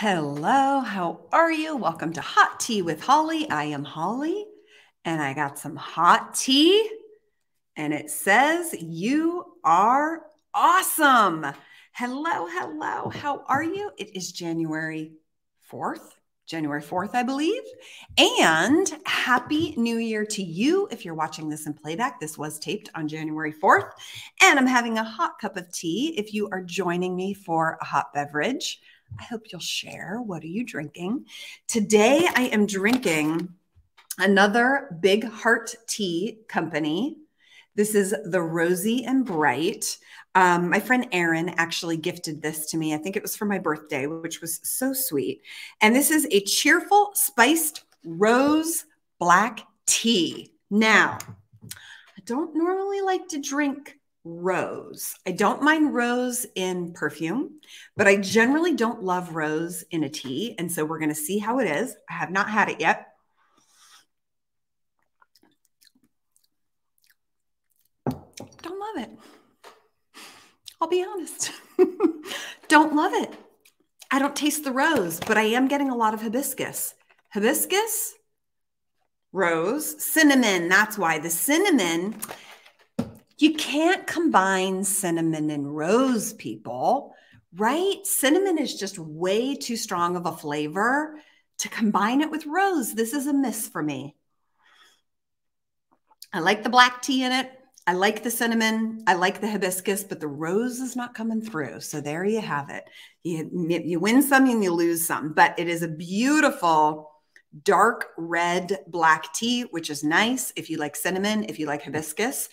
Hello, how are you? Welcome to Hot Tea with Holly. I am Holly, and I got some hot tea, and it says, You are awesome. Hello, hello, how are you? It is January 4th, January 4th, I believe. And happy new year to you if you're watching this in playback. This was taped on January 4th. And I'm having a hot cup of tea if you are joining me for a hot beverage. I hope you'll share. What are you drinking? Today, I am drinking another Big Heart Tea Company. This is the Rosy and Bright. Um, my friend Erin actually gifted this to me. I think it was for my birthday, which was so sweet. And this is a cheerful spiced rose black tea. Now, I don't normally like to drink rose. I don't mind rose in perfume, but I generally don't love rose in a tea. And so we're going to see how it is. I have not had it yet. Don't love it. I'll be honest. don't love it. I don't taste the rose, but I am getting a lot of hibiscus. Hibiscus, rose, cinnamon. That's why the cinnamon, you can't combine cinnamon and rose, people, right? Cinnamon is just way too strong of a flavor to combine it with rose. This is a miss for me. I like the black tea in it. I like the cinnamon. I like the hibiscus, but the rose is not coming through. So there you have it. You, you win some and you lose some, but it is a beautiful dark red black tea, which is nice if you like cinnamon, if you like hibiscus.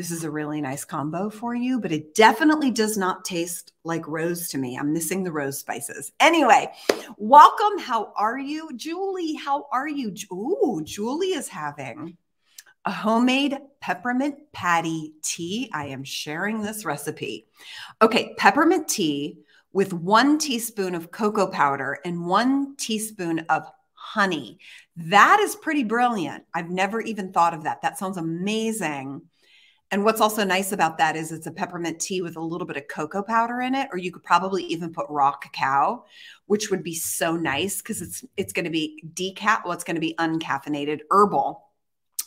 This is a really nice combo for you, but it definitely does not taste like rose to me. I'm missing the rose spices. Anyway, welcome. How are you? Julie, how are you? Ooh, Julie is having a homemade peppermint patty tea. I am sharing this recipe. Okay, peppermint tea with one teaspoon of cocoa powder and one teaspoon of honey. That is pretty brilliant. I've never even thought of that. That sounds amazing. And what's also nice about that is it's a peppermint tea with a little bit of cocoa powder in it, or you could probably even put raw cacao, which would be so nice because it's it's going to be decaf. Well, it's going to be uncaffeinated herbal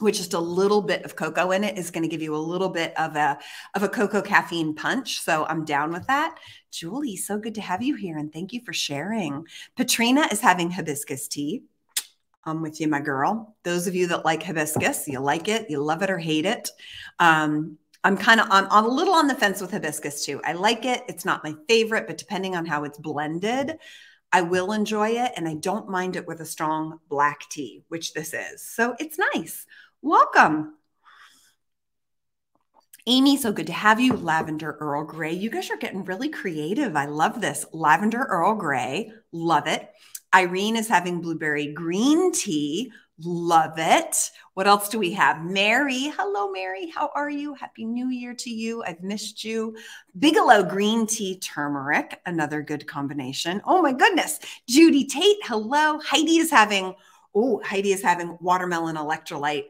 with just a little bit of cocoa in it is going to give you a little bit of a of a cocoa caffeine punch. So I'm down with that. Julie, so good to have you here and thank you for sharing. Patrina is having hibiscus tea. I'm with you, my girl. Those of you that like hibiscus, you like it, you love it or hate it. Um, I'm kind of I'm, I'm a little on the fence with hibiscus too. I like it. It's not my favorite, but depending on how it's blended, I will enjoy it and I don't mind it with a strong black tea, which this is. So it's nice. Welcome. Amy, so good to have you. Lavender Earl Grey. You guys are getting really creative. I love this. Lavender Earl Grey. Love it. Irene is having blueberry green tea. Love it. What else do we have? Mary. Hello, Mary. How are you? Happy New Year to you. I've missed you. Bigelow green tea turmeric. Another good combination. Oh, my goodness. Judy Tate. Hello. Heidi is having, oh, Heidi is having watermelon electrolyte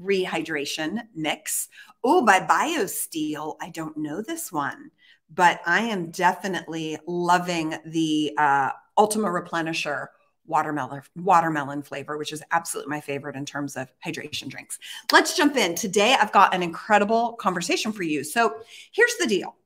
rehydration mix. Oh, by BioSteel. I don't know this one, but I am definitely loving the uh, Ultima Replenisher watermelon watermelon flavor, which is absolutely my favorite in terms of hydration drinks. Let's jump in. Today, I've got an incredible conversation for you. So here's the deal.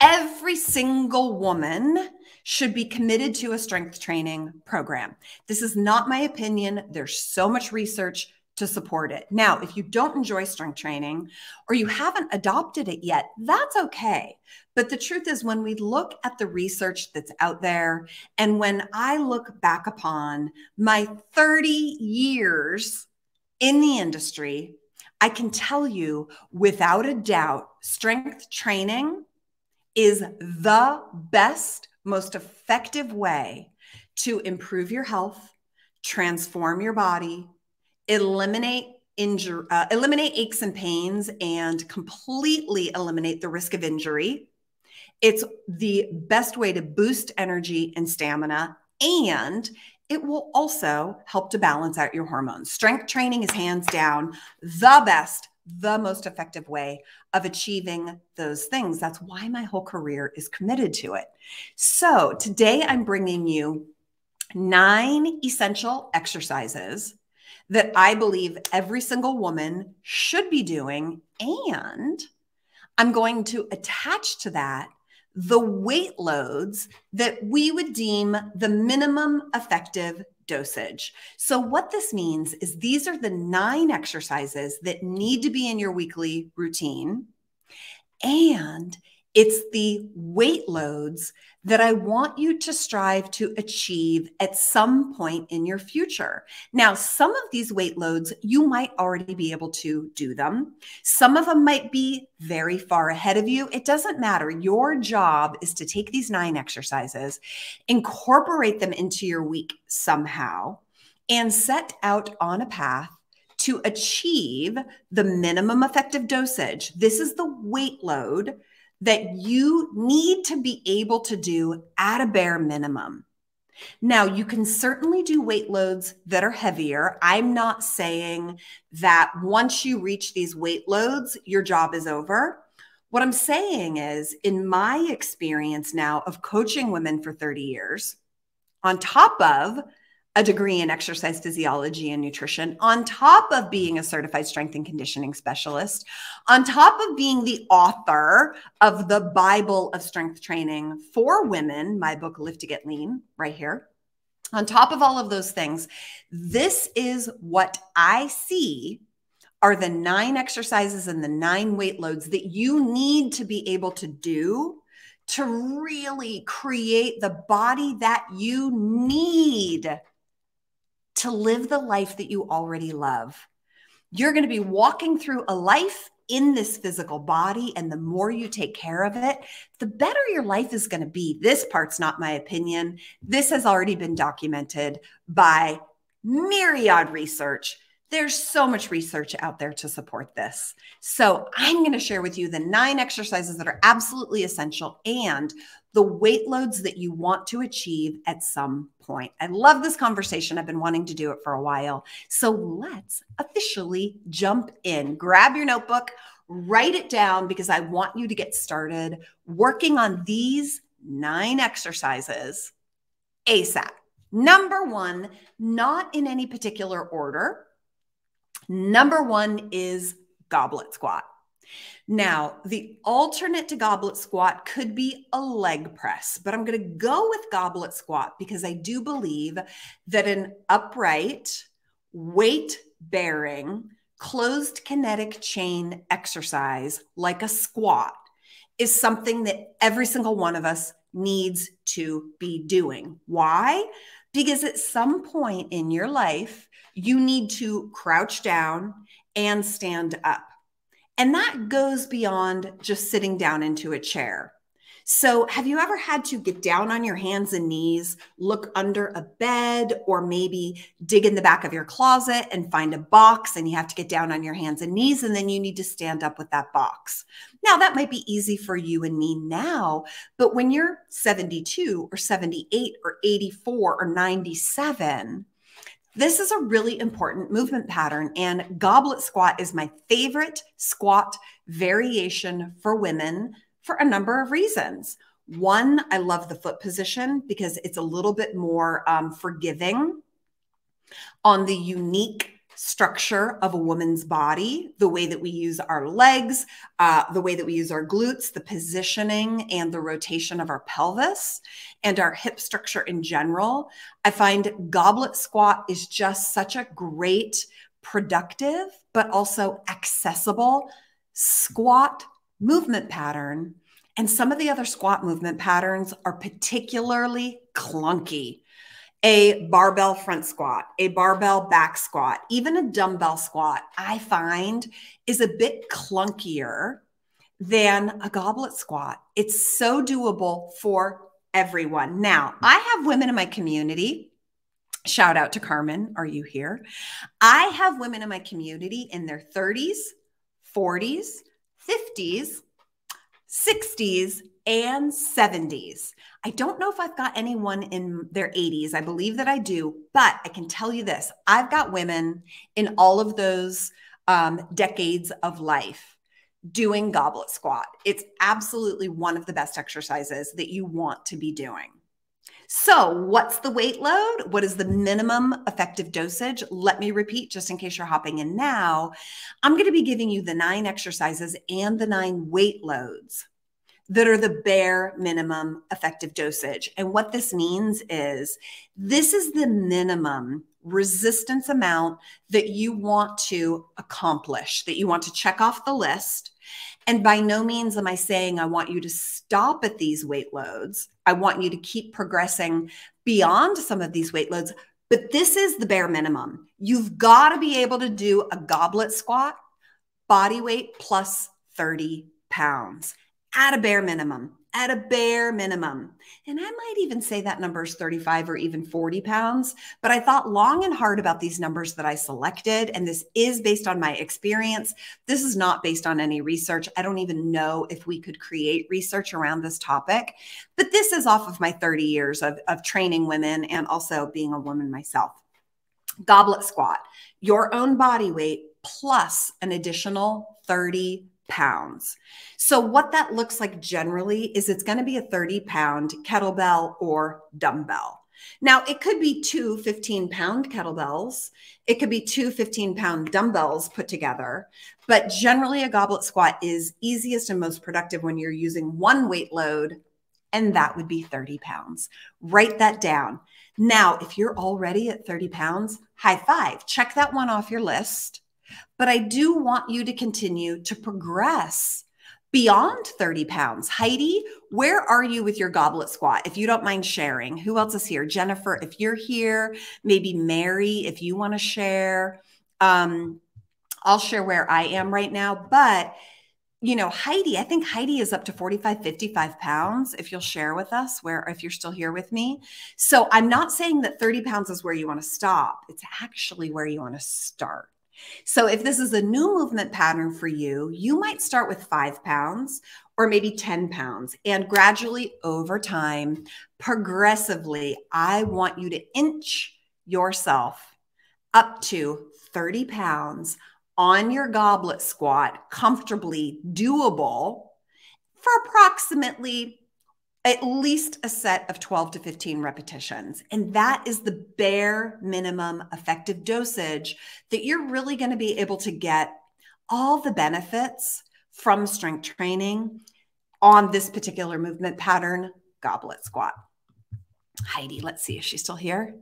Every single woman should be committed to a strength training program. This is not my opinion. There's so much research to support it. Now, if you don't enjoy strength training or you haven't adopted it yet, that's okay. But the truth is, when we look at the research that's out there, and when I look back upon my 30 years in the industry, I can tell you without a doubt, strength training is the best, most effective way to improve your health, transform your body, eliminate injury, uh, eliminate aches and pains, and completely eliminate the risk of injury. It's the best way to boost energy and stamina, and it will also help to balance out your hormones. Strength training is hands down the best, the most effective way of achieving those things. That's why my whole career is committed to it. So today I'm bringing you nine essential exercises that I believe every single woman should be doing. And I'm going to attach to that the weight loads that we would deem the minimum effective dosage. So, what this means is these are the nine exercises that need to be in your weekly routine. And it's the weight loads that I want you to strive to achieve at some point in your future. Now, some of these weight loads, you might already be able to do them. Some of them might be very far ahead of you. It doesn't matter. Your job is to take these nine exercises, incorporate them into your week somehow, and set out on a path to achieve the minimum effective dosage. This is the weight load that you need to be able to do at a bare minimum. Now, you can certainly do weight loads that are heavier. I'm not saying that once you reach these weight loads, your job is over. What I'm saying is, in my experience now of coaching women for 30 years, on top of a degree in exercise physiology and nutrition, on top of being a certified strength and conditioning specialist, on top of being the author of the Bible of strength training for women, my book, Lift to Get Lean, right here. On top of all of those things, this is what I see are the nine exercises and the nine weight loads that you need to be able to do to really create the body that you need to live the life that you already love. You're going to be walking through a life in this physical body. And the more you take care of it, the better your life is going to be. This part's not my opinion. This has already been documented by myriad research. There's so much research out there to support this. So, I'm going to share with you the nine exercises that are absolutely essential and the weight loads that you want to achieve at some point. I love this conversation. I've been wanting to do it for a while. So let's officially jump in. Grab your notebook, write it down because I want you to get started working on these nine exercises ASAP. Number one, not in any particular order. Number one is goblet squat. Now, the alternate to goblet squat could be a leg press, but I'm going to go with goblet squat because I do believe that an upright, weight bearing, closed kinetic chain exercise like a squat is something that every single one of us needs to be doing. Why? Because at some point in your life, you need to crouch down and stand up. And that goes beyond just sitting down into a chair. So, have you ever had to get down on your hands and knees, look under a bed, or maybe dig in the back of your closet and find a box and you have to get down on your hands and knees and then you need to stand up with that box? Now, that might be easy for you and me now, but when you're 72 or 78 or 84 or 97, this is a really important movement pattern, and goblet squat is my favorite squat variation for women for a number of reasons. One, I love the foot position because it's a little bit more um, forgiving on the unique structure of a woman's body, the way that we use our legs, uh, the way that we use our glutes, the positioning and the rotation of our pelvis, and our hip structure in general. I find goblet squat is just such a great, productive, but also accessible squat movement pattern. And some of the other squat movement patterns are particularly clunky a barbell front squat, a barbell back squat, even a dumbbell squat, I find is a bit clunkier than a goblet squat. It's so doable for everyone. Now, I have women in my community. Shout out to Carmen. Are you here? I have women in my community in their 30s, 40s, 50s, 60s, and 70s. I don't know if I've got anyone in their 80s. I believe that I do, but I can tell you this I've got women in all of those um, decades of life doing goblet squat. It's absolutely one of the best exercises that you want to be doing. So, what's the weight load? What is the minimum effective dosage? Let me repeat just in case you're hopping in now. I'm going to be giving you the nine exercises and the nine weight loads that are the bare minimum effective dosage. And what this means is this is the minimum resistance amount that you want to accomplish, that you want to check off the list. And by no means am I saying I want you to stop at these weight loads. I want you to keep progressing beyond some of these weight loads. But this is the bare minimum. You've got to be able to do a goblet squat, body weight plus 30 pounds at a bare minimum, at a bare minimum. And I might even say that number is 35 or even 40 pounds. But I thought long and hard about these numbers that I selected. And this is based on my experience. This is not based on any research. I don't even know if we could create research around this topic. But this is off of my 30 years of, of training women and also being a woman myself. Goblet squat, your own body weight plus an additional 30 pounds. So, what that looks like generally is it's going to be a 30 pound kettlebell or dumbbell. Now, it could be two 15 pound kettlebells, it could be two 15 pound dumbbells put together, but generally, a goblet squat is easiest and most productive when you're using one weight load, and that would be 30 pounds. Write that down. Now, if you're already at 30 pounds, high five, check that one off your list but I do want you to continue to progress beyond 30 pounds. Heidi, where are you with your goblet squat? If you don't mind sharing, who else is here? Jennifer, if you're here, maybe Mary, if you want to share. Um, I'll share where I am right now, but you know, Heidi, I think Heidi is up to 45, 55 pounds. If you'll share with us where, if you're still here with me. So I'm not saying that 30 pounds is where you want to stop. It's actually where you want to start. So, if this is a new movement pattern for you, you might start with five pounds or maybe 10 pounds. And gradually over time, progressively, I want you to inch yourself up to 30 pounds on your goblet squat, comfortably doable for approximately at least a set of 12 to 15 repetitions. And that is the bare minimum effective dosage that you're really going to be able to get all the benefits from strength training on this particular movement pattern, goblet squat. Heidi, let's see, if she's still here?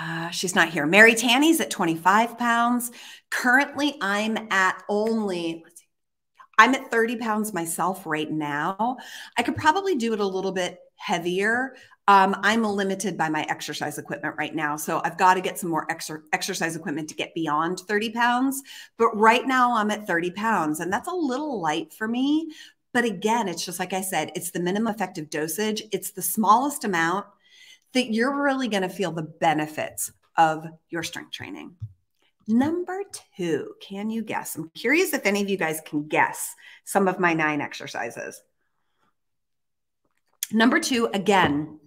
Uh, she's not here. Mary Tanny's at 25 pounds. Currently, I'm at only, I'm at 30 pounds myself right now. I could probably do it a little bit heavier. Um, I'm limited by my exercise equipment right now. So I've got to get some more exer exercise equipment to get beyond 30 pounds. But right now I'm at 30 pounds, and that's a little light for me. But again, it's just like I said, it's the minimum effective dosage, it's the smallest amount that you're really going to feel the benefits of your strength training. Number two, can you guess? I'm curious if any of you guys can guess some of my nine exercises. Number two, again,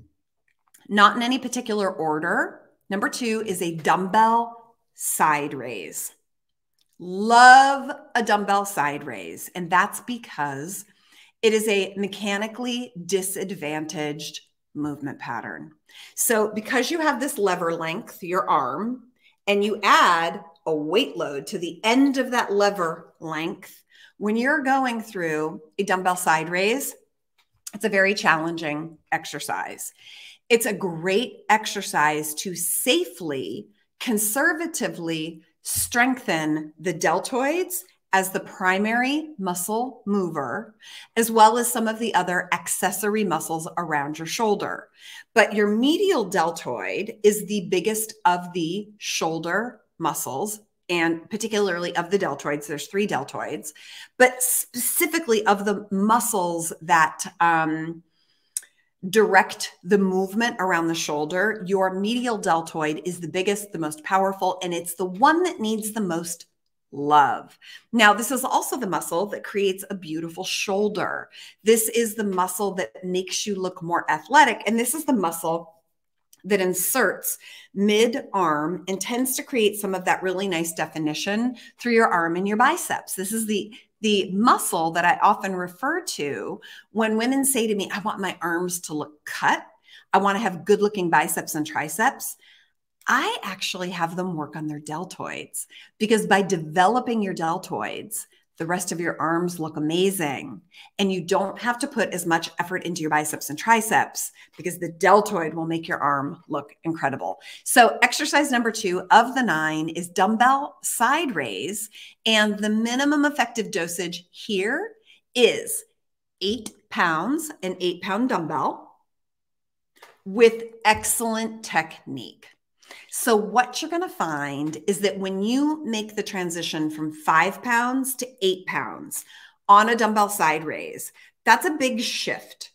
not in any particular order. Number two is a dumbbell side raise. Love a dumbbell side raise. And that's because it is a mechanically disadvantaged movement pattern. So, because you have this lever length, your arm, and you add a weight load to the end of that lever length, when you're going through a dumbbell side raise, it's a very challenging exercise. It's a great exercise to safely, conservatively strengthen the deltoids as the primary muscle mover, as well as some of the other accessory muscles around your shoulder. But your medial deltoid is the biggest of the shoulder muscles and particularly of the deltoids there's three deltoids but specifically of the muscles that um, direct the movement around the shoulder your medial deltoid is the biggest the most powerful and it's the one that needs the most love. Now, this is also the muscle that creates a beautiful shoulder. This is the muscle that makes you look more athletic. And this is the muscle that inserts mid arm and tends to create some of that really nice definition through your arm and your biceps. This is the the muscle that I often refer to when women say to me, I want my arms to look cut. I want to have good looking biceps and triceps. I actually have them work on their deltoids because by developing your deltoids, the rest of your arms look amazing. And you don't have to put as much effort into your biceps and triceps because the deltoid will make your arm look incredible. So, exercise number two of the nine is dumbbell side raise. And the minimum effective dosage here is eight pounds, an eight pound dumbbell with excellent technique. So, what you're going to find is that when you make the transition from five pounds to eight pounds on a dumbbell side raise, that's a big shift.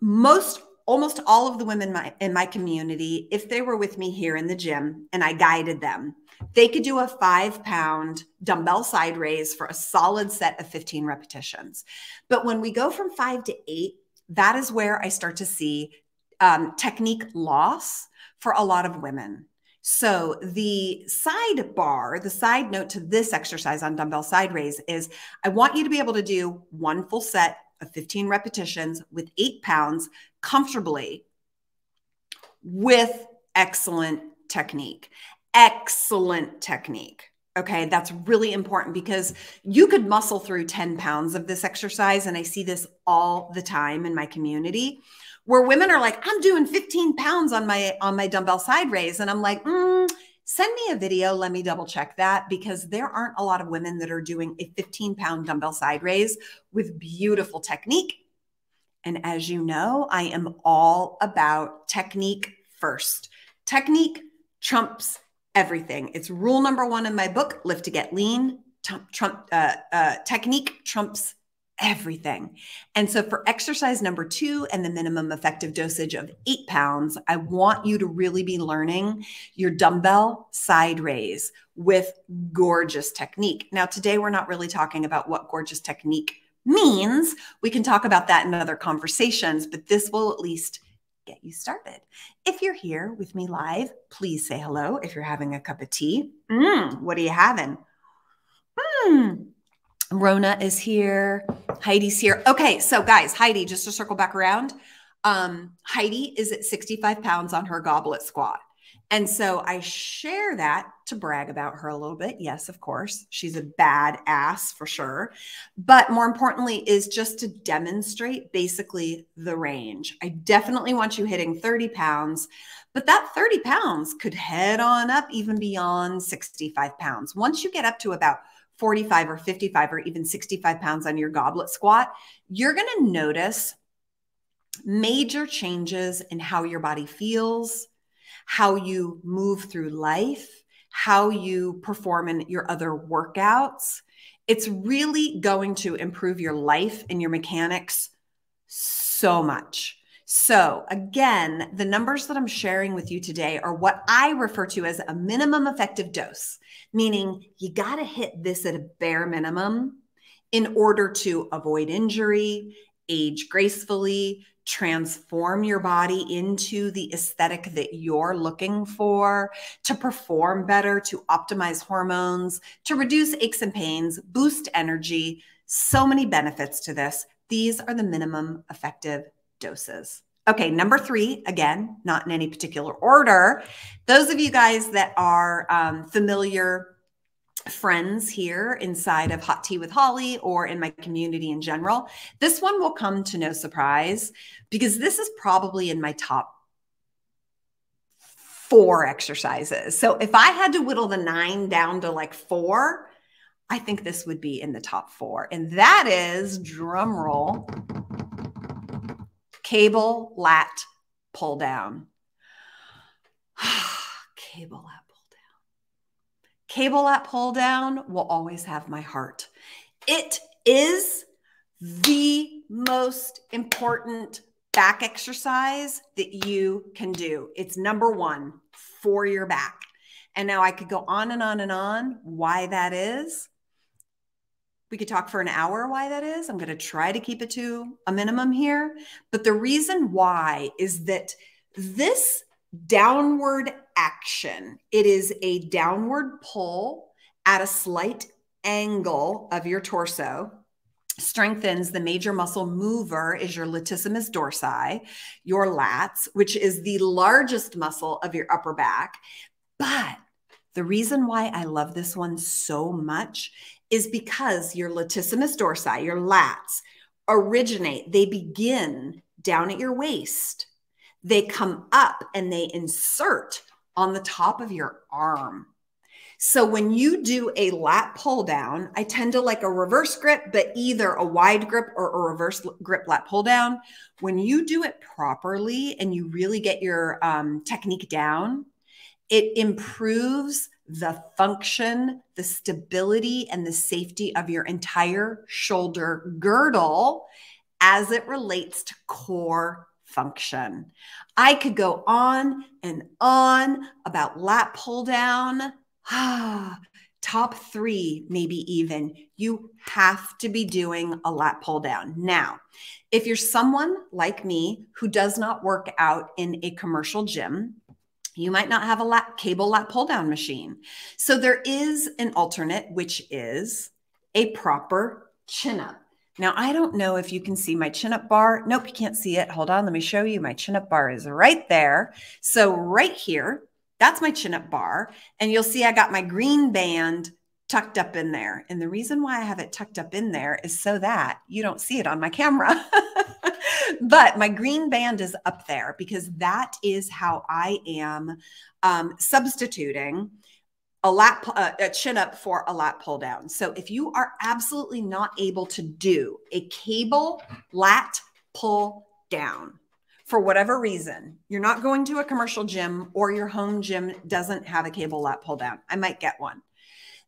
Most, almost all of the women my, in my community, if they were with me here in the gym and I guided them, they could do a five pound dumbbell side raise for a solid set of 15 repetitions. But when we go from five to eight, that is where I start to see um, technique loss for a lot of women. So the sidebar, the side note to this exercise on dumbbell side raise is I want you to be able to do one full set of 15 repetitions with eight pounds comfortably with excellent technique. Excellent technique. Okay, that's really important because you could muscle through 10 pounds of this exercise. And I see this all the time in my community where women are like, I'm doing 15 pounds on my on my dumbbell side raise. And I'm like, mm, send me a video. Let me double check that because there aren't a lot of women that are doing a 15 pound dumbbell side raise with beautiful technique. And as you know, I am all about technique first. Technique trumps everything. It's rule number one in my book, Lift to Get Lean. Trump, trump uh, uh, technique trumps everything. And so for exercise number two and the minimum effective dosage of eight pounds, I want you to really be learning your dumbbell side raise with gorgeous technique. Now, today we're not really talking about what gorgeous technique means. We can talk about that in other conversations, but this will at least get you started. If you're here with me live, please say hello. If you're having a cup of tea, mm, what are you having? Hmm. Rona is here. Heidi's here. Okay, so guys, Heidi, just to circle back around, um, Heidi is at 65 pounds on her goblet squat. And so I share that to brag about her a little bit. Yes, of course, she's a bad ass for sure. But more importantly, is just to demonstrate basically the range. I definitely want you hitting 30 pounds, but that 30 pounds could head on up even beyond 65 pounds. Once you get up to about 45 or 55 or even 65 pounds on your goblet squat, you're going to notice major changes in how your body feels, how you move through life, how you perform in your other workouts. It's really going to improve your life and your mechanics so much. So, again, the numbers that I'm sharing with you today are what I refer to as a minimum effective dose, meaning you got to hit this at a bare minimum in order to avoid injury, age gracefully, transform your body into the aesthetic that you're looking for, to perform better, to optimize hormones, to reduce aches and pains, boost energy. So many benefits to this. These are the minimum effective doses. Okay, number three, again, not in any particular order. Those of you guys that are um, familiar friends here inside of Hot Tea with Holly or in my community in general, this one will come to no surprise because this is probably in my top four exercises. So if I had to whittle the nine down to like four, I think this would be in the top four. And that is drum roll cable lat pull down. cable lat. Cable lat pull down will always have my heart. It is the most important back exercise that you can do. It's number one for your back. And now I could go on and on and on why that is. We could talk for an hour why that is. I'm going to try to keep it to a minimum here. But the reason why is that this downward action. It is a downward pull at a slight angle of your torso strengthens the major muscle mover is your latissimus dorsi, your lats, which is the largest muscle of your upper back. But the reason why I love this one so much is because your latissimus dorsi, your lats, originate, they begin down at your waist. They come up and they insert on the top of your arm. So when you do a lat pull down, I tend to like a reverse grip, but either a wide grip or a reverse grip lat pull down. When you do it properly and you really get your um, technique down, it improves the function, the stability, and the safety of your entire shoulder girdle as it relates to core function. I could go on and on about lat pull down ah, top three, maybe even, you have to be doing a lat pull down. Now, if you're someone like me who does not work out in a commercial gym, you might not have a lat, cable lat pull down machine. So there is an alternate, which is a proper chin up. Now, I don't know if you can see my chin up bar. Nope, you can't see it. Hold on, let me show you. My chin up bar is right there. So right here, that's my chin up bar. And you'll see I got my green band tucked up in there. And the reason why I have it tucked up in there is so that you don't see it on my camera. but my green band is up there because that is how I am um, substituting a lat uh, a chin up for a lat pull down. So if you are absolutely not able to do a cable lat pull down, for whatever reason, you're not going to a commercial gym or your home gym doesn't have a cable lat pull down. I might get one.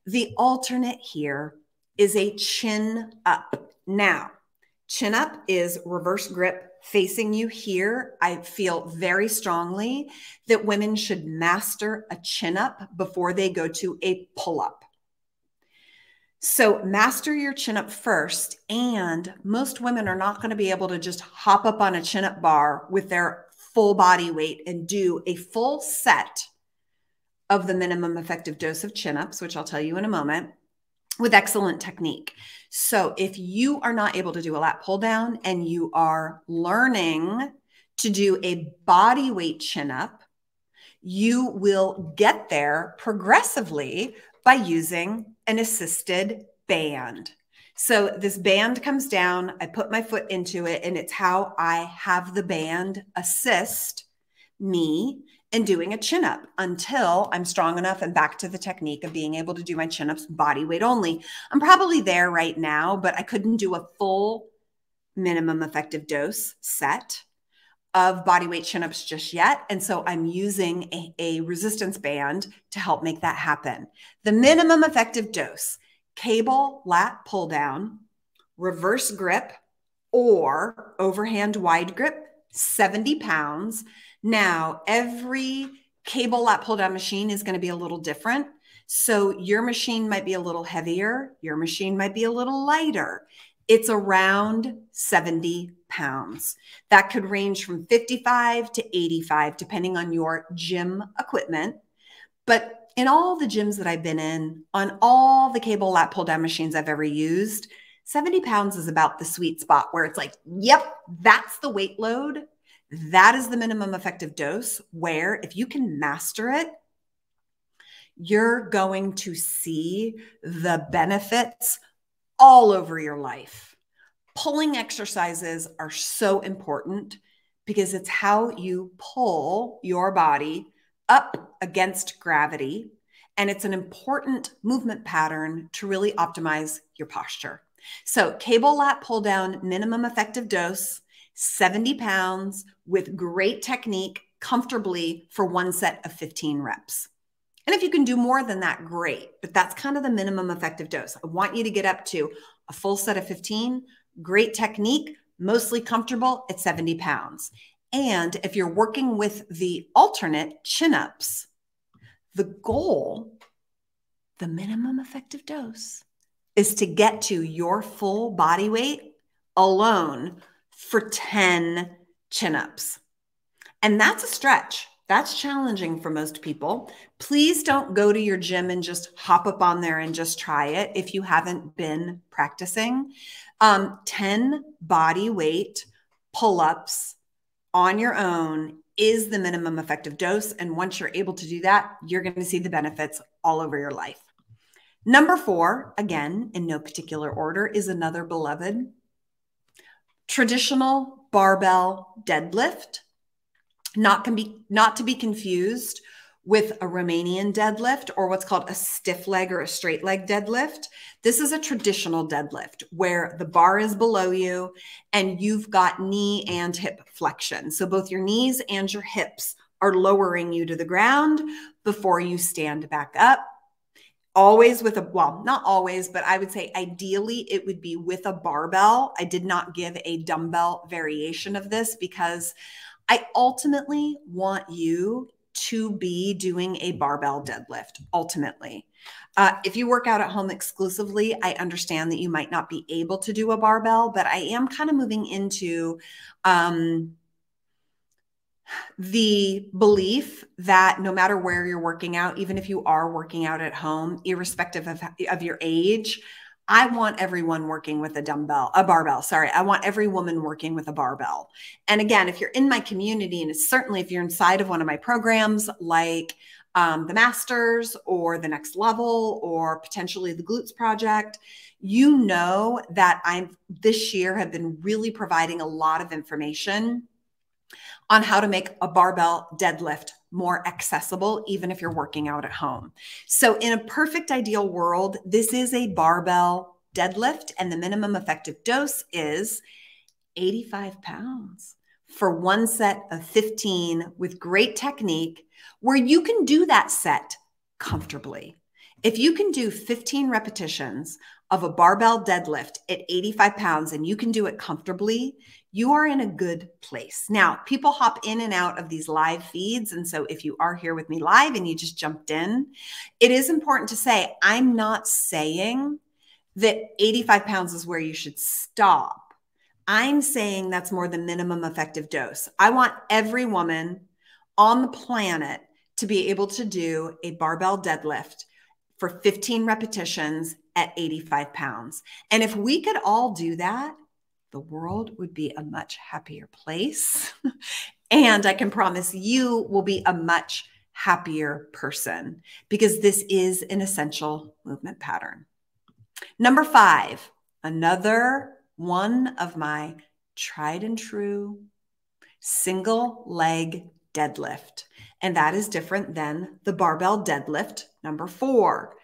The alternate here is a chin up. Now, chin up is reverse grip facing you here. I feel very strongly that women should master a chin up before they go to a pull up. So master your chin up first. And most women are not going to be able to just hop up on a chin up bar with their full body weight and do a full set of the minimum effective dose of chin ups, which I'll tell you in a moment, with excellent technique. So if you are not able to do a lat pull down and you are learning to do a body weight chin up, you will get there progressively by using an assisted band. So this band comes down, I put my foot into it, and it's how I have the band assist me in doing a chin up until I'm strong enough and back to the technique of being able to do my chin ups body weight only. I'm probably there right now, but I couldn't do a full minimum effective dose set of body weight chin ups just yet. And so I'm using a, a, resistance band to help make that happen. The minimum effective dose cable lat pull down, reverse grip, or overhand wide grip, 70 pounds. Now, every cable lat pull down machine is going to be a little different. So your machine might be a little heavier, your machine might be a little lighter. It's around 70 pounds. That could range from 55 to 85, depending on your gym equipment. But in all the gyms that I've been in, on all the cable lat pull down machines I've ever used, 70 pounds is about the sweet spot where it's like, yep, that's the weight load. That is the minimum effective dose. Where if you can master it, you're going to see the benefits all over your life. Pulling exercises are so important because it's how you pull your body up against gravity. And it's an important movement pattern to really optimize your posture. So, cable lat pull down, minimum effective dose, 70 pounds with great technique comfortably for one set of 15 reps. And if you can do more than that, great. But that's kind of the minimum effective dose. I want you to get up to a full set of 15, great technique, mostly comfortable at 70 pounds. And if you're working with the alternate chin ups, the goal, the minimum effective dose, is to get to your full body weight alone for 10 chin ups. And that's a stretch. That's challenging for most people. Please don't go to your gym and just hop up on there and just try it if you haven't been practicing. Um, 10 body weight pull ups on your own is the minimum effective dose. And once you're able to do that, you're going to see the benefits all over your life. Number four, again, in no particular order, is another beloved traditional barbell deadlift not can be not to be confused with a Romanian deadlift or what's called a stiff leg or a straight leg deadlift. This is a traditional deadlift where the bar is below you and you've got knee and hip flexion. So both your knees and your hips are lowering you to the ground before you stand back up. Always with a, well, not always, but I would say ideally it would be with a barbell. I did not give a dumbbell variation of this because I ultimately want you to be doing a barbell deadlift, ultimately. Uh, if you work out at home exclusively, I understand that you might not be able to do a barbell, but I am kind of moving into um, the belief that no matter where you're working out, even if you are working out at home, irrespective of, of your age, I want everyone working with a dumbbell, a barbell. Sorry, I want every woman working with a barbell. And again, if you're in my community, and certainly if you're inside of one of my programs like um, the Masters or the Next Level or potentially the Glutes Project, you know that I'm this year have been really providing a lot of information on how to make a barbell deadlift more accessible, even if you're working out at home. So, in a perfect ideal world, this is a barbell deadlift, and the minimum effective dose is 85 pounds for one set of 15 with great technique, where you can do that set comfortably. If you can do 15 repetitions of a barbell deadlift at 85 pounds and you can do it comfortably, you are in a good place. Now, people hop in and out of these live feeds. And so if you are here with me live and you just jumped in, it is important to say, I'm not saying that 85 pounds is where you should stop. I'm saying that's more the minimum effective dose. I want every woman on the planet to be able to do a barbell deadlift for 15 repetitions at 85 pounds. And if we could all do that, the world would be a much happier place. and I can promise you will be a much happier person because this is an essential movement pattern. Number five, another one of my tried and true single leg deadlift. And that is different than the barbell deadlift. Number four,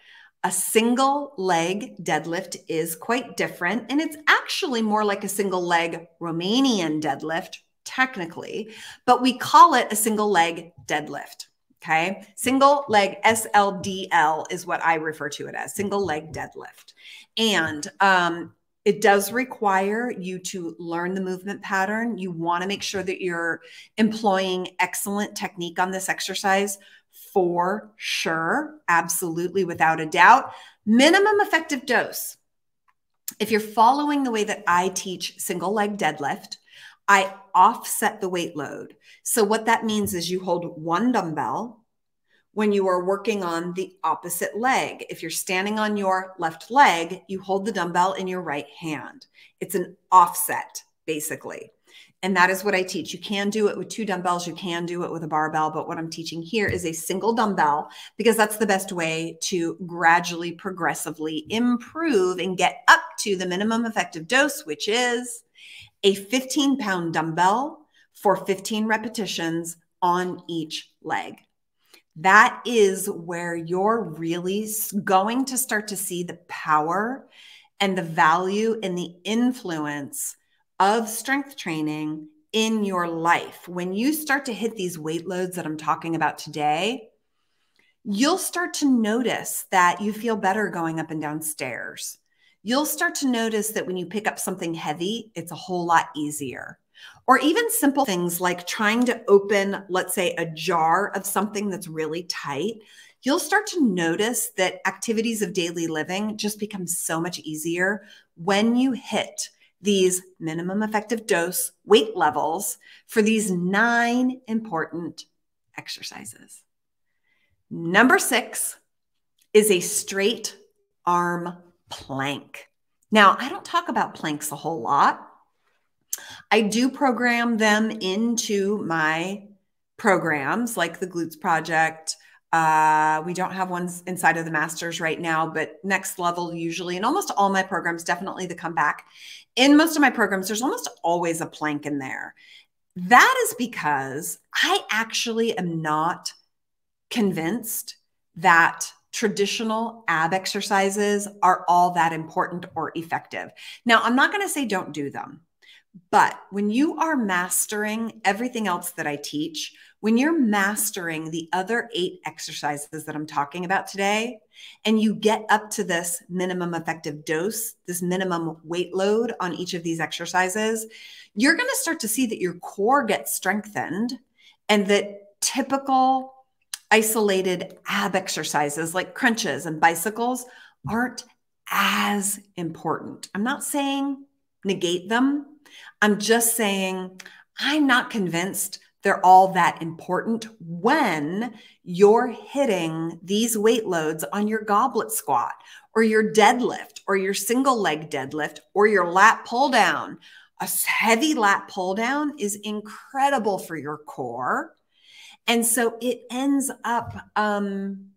a single leg deadlift is quite different, and it's actually more like a single leg Romanian deadlift, technically, but we call it a single leg deadlift. Okay. Single leg SLDL is what I refer to it as single leg deadlift. And um, it does require you to learn the movement pattern. You want to make sure that you're employing excellent technique on this exercise for sure, absolutely, without a doubt. Minimum effective dose. If you're following the way that I teach single leg deadlift, I offset the weight load. So, what that means is you hold one dumbbell when you are working on the opposite leg. If you're standing on your left leg, you hold the dumbbell in your right hand. It's an offset, basically. And that is what I teach. You can do it with two dumbbells, you can do it with a barbell, but what I'm teaching here is a single dumbbell because that's the best way to gradually, progressively improve and get up to the minimum effective dose, which is a 15 pound dumbbell for 15 repetitions on each leg. That is where you're really going to start to see the power and the value and the influence of strength training in your life, when you start to hit these weight loads that I'm talking about today, you'll start to notice that you feel better going up and down stairs. You'll start to notice that when you pick up something heavy, it's a whole lot easier. Or even simple things like trying to open, let's say, a jar of something that's really tight. You'll start to notice that activities of daily living just become so much easier when you hit these minimum effective dose weight levels for these nine important exercises. Number six is a straight arm plank. Now, I don't talk about planks a whole lot. I do program them into my programs like the Glutes Project. Uh, we don't have ones inside of the masters right now, but next level usually, and almost all my programs, definitely the comeback. In most of my programs, there's almost always a plank in there. That is because I actually am not convinced that traditional ab exercises are all that important or effective. Now, I'm not going to say don't do them, but when you are mastering everything else that I teach, when you're mastering the other eight exercises that I'm talking about today, and you get up to this minimum effective dose, this minimum weight load on each of these exercises, you're going to start to see that your core gets strengthened and that typical isolated ab exercises like crunches and bicycles aren't as important. I'm not saying negate them. I'm just saying I'm not convinced they're all that important when you're hitting these weight loads on your goblet squat or your deadlift or your single leg deadlift or your lat pull down. A heavy lat pull down is incredible for your core. And so it ends up um,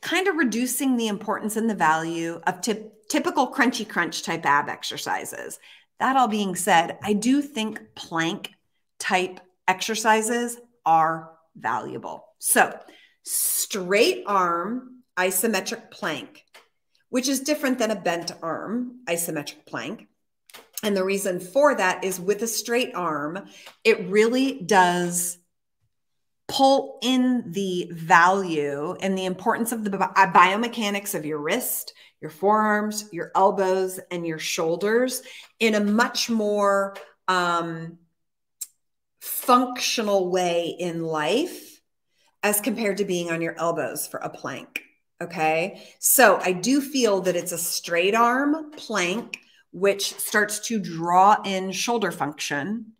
kind of reducing the importance and the value of typical crunchy crunch type ab exercises. That all being said, I do think plank type exercises are valuable. So, straight arm isometric plank, which is different than a bent arm isometric plank. And the reason for that is with a straight arm, it really does pull in the value and the importance of the biomechanics of your wrist, your forearms, your elbows, and your shoulders in a much more um, functional way in life as compared to being on your elbows for a plank. Okay. So I do feel that it's a straight arm plank, which starts to draw in shoulder function.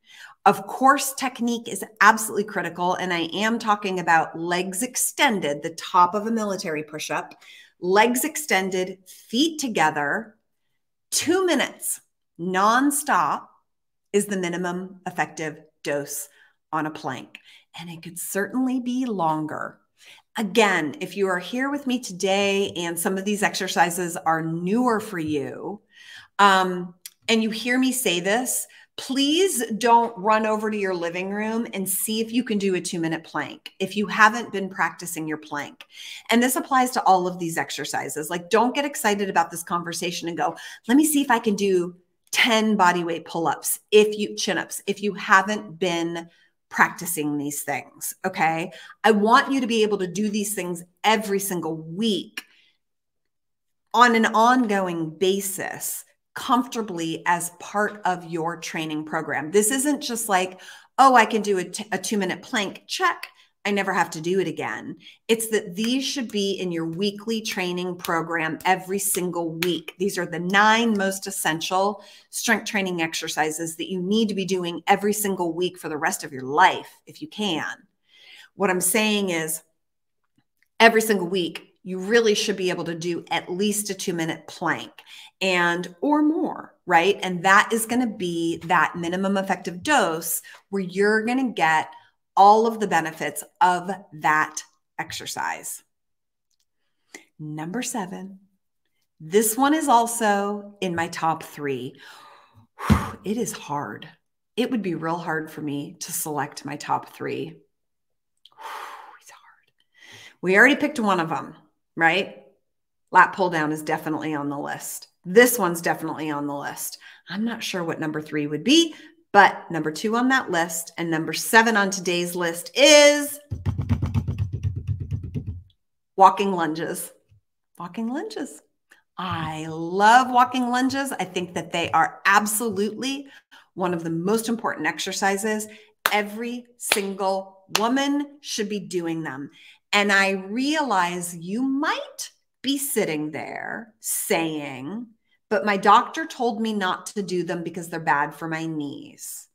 Of course, technique is absolutely critical. And I am talking about legs extended, the top of a military push up, legs extended, feet together, two minutes nonstop is the minimum effective dose on a plank. And it could certainly be longer. Again, if you are here with me today and some of these exercises are newer for you, um, and you hear me say this, please don't run over to your living room and see if you can do a two minute plank if you haven't been practicing your plank. And this applies to all of these exercises. Like, don't get excited about this conversation and go, let me see if I can do 10 body weight pull ups, if you chin ups, if you haven't been practicing these things. Okay. I want you to be able to do these things every single week on an ongoing basis comfortably as part of your training program. This isn't just like, oh, I can do a, two minute plank, check. I never have to do it again. It's that these should be in your weekly training program every single week. These are the nine most essential strength training exercises that you need to be doing every single week for the rest of your life, if you can. What I'm saying is, every single week, you really should be able to do at least a two minute plank and or more right and that is going to be that minimum effective dose where you're going to get all of the benefits of that exercise. Number seven, this one is also in my top three. It is hard. It would be real hard for me to select my top three. It's hard. We already picked one of them, right? Lat pull down is definitely on the list. This one's definitely on the list. I'm not sure what number three would be, but number two on that list and number seven on today's list is walking lunges. Walking lunges. I love walking lunges. I think that they are absolutely one of the most important exercises. Every single woman should be doing them. And I realize you might be sitting there saying, but my doctor told me not to do them because they're bad for my knees.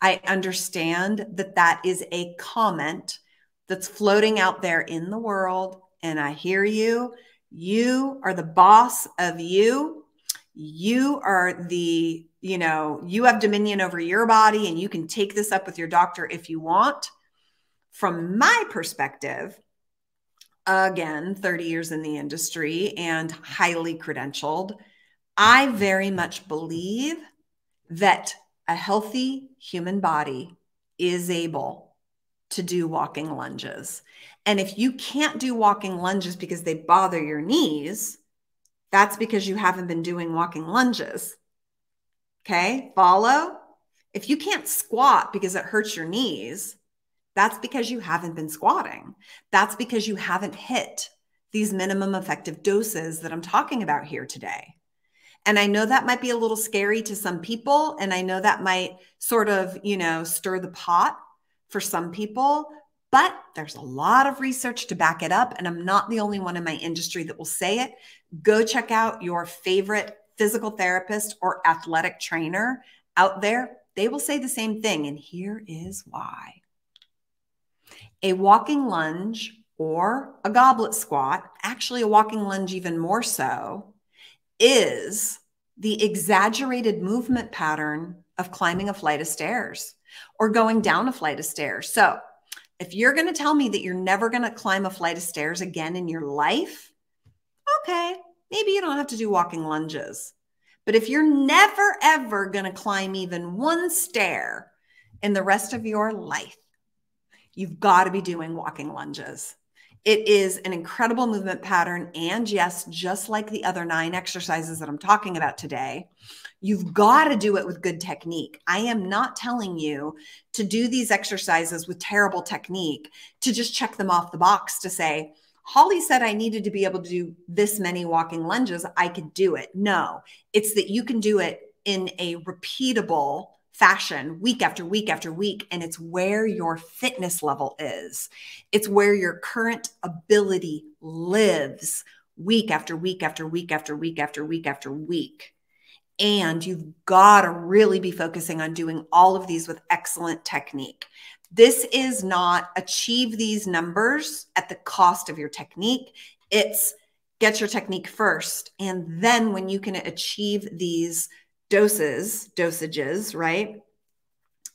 I understand that that is a comment that's floating out there in the world. And I hear you. You are the boss of you. You are the, you know, you have dominion over your body and you can take this up with your doctor if you want. From my perspective, again, 30 years in the industry and highly credentialed, I very much believe that a healthy human body is able to do walking lunges. And if you can't do walking lunges because they bother your knees, that's because you haven't been doing walking lunges. Okay, follow? If you can't squat because it hurts your knees, that's because you haven't been squatting. That's because you haven't hit these minimum effective doses that I'm talking about here today. And I know that might be a little scary to some people. And I know that might sort of, you know, stir the pot for some people. But there's a lot of research to back it up. And I'm not the only one in my industry that will say it. Go check out your favorite physical therapist or athletic trainer out there. They will say the same thing. And here is why a walking lunge or a goblet squat, actually, a walking lunge, even more so, is the exaggerated movement pattern of climbing a flight of stairs or going down a flight of stairs. So, if you're going to tell me that you're never going to climb a flight of stairs again in your life, okay, maybe you don't have to do walking lunges. But if you're never, ever going to climb even one stair in the rest of your life, you've got to be doing walking lunges. It is an incredible movement pattern. And yes, just like the other nine exercises that I'm talking about today, you've got to do it with good technique. I am not telling you to do these exercises with terrible technique to just check them off the box to say, Holly said I needed to be able to do this many walking lunges. I could do it. No, it's that you can do it in a repeatable fashion week after week after week. And it's where your fitness level is, it's where your current ability lives week after week after week after week after week after week. And you've got to really be focusing on doing all of these with excellent technique. This is not achieve these numbers at the cost of your technique. It's get your technique first. And then when you can achieve these doses, dosages, right?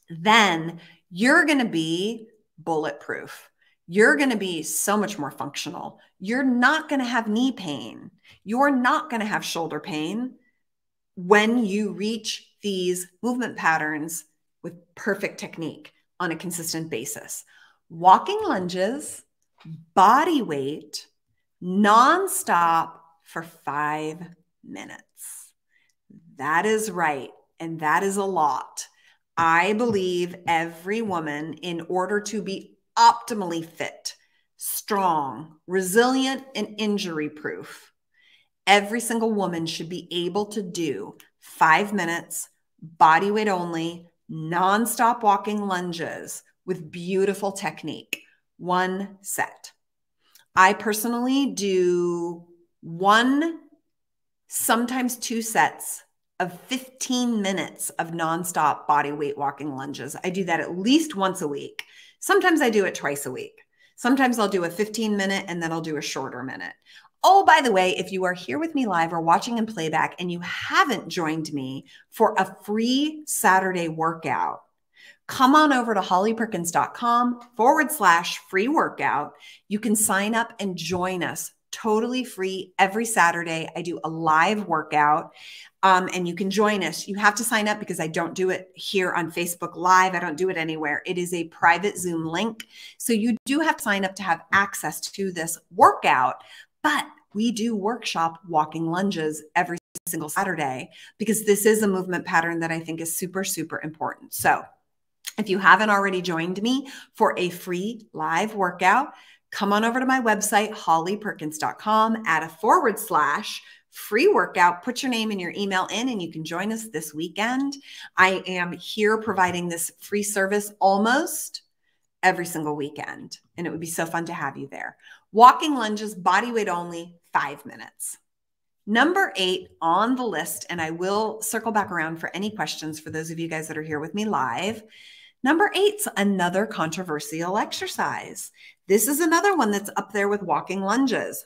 Then you're going to be bulletproof. You're going to be so much more functional. You're not going to have knee pain. You're not going to have shoulder pain when you reach these movement patterns with perfect technique on a consistent basis. Walking lunges, body weight, nonstop for five minutes. That is right. And that is a lot. I believe every woman, in order to be optimally fit, strong, resilient, and injury proof, every single woman should be able to do five minutes, body weight only, nonstop walking lunges with beautiful technique, one set. I personally do one, sometimes two sets of 15 minutes of nonstop body weight walking lunges. I do that at least once a week. Sometimes I do it twice a week. Sometimes I'll do a 15 minute and then I'll do a shorter minute. Oh, by the way, if you are here with me live or watching in playback and you haven't joined me for a free Saturday workout, come on over to hollyperkins.com forward slash free workout. You can sign up and join us totally free every Saturday. I do a live workout um, and you can join us. You have to sign up because I don't do it here on Facebook Live. I don't do it anywhere. It is a private Zoom link. So you do have to sign up to have access to this workout. But we do workshop walking lunges every single Saturday because this is a movement pattern that I think is super, super important. So if you haven't already joined me for a free live workout, come on over to my website, hollyperkins.com, add a forward slash free workout. Put your name and your email in, and you can join us this weekend. I am here providing this free service almost every single weekend, and it would be so fun to have you there. Walking lunges, body weight only, five minutes. Number eight on the list, and I will circle back around for any questions for those of you guys that are here with me live. Number eight's another controversial exercise. This is another one that's up there with walking lunges.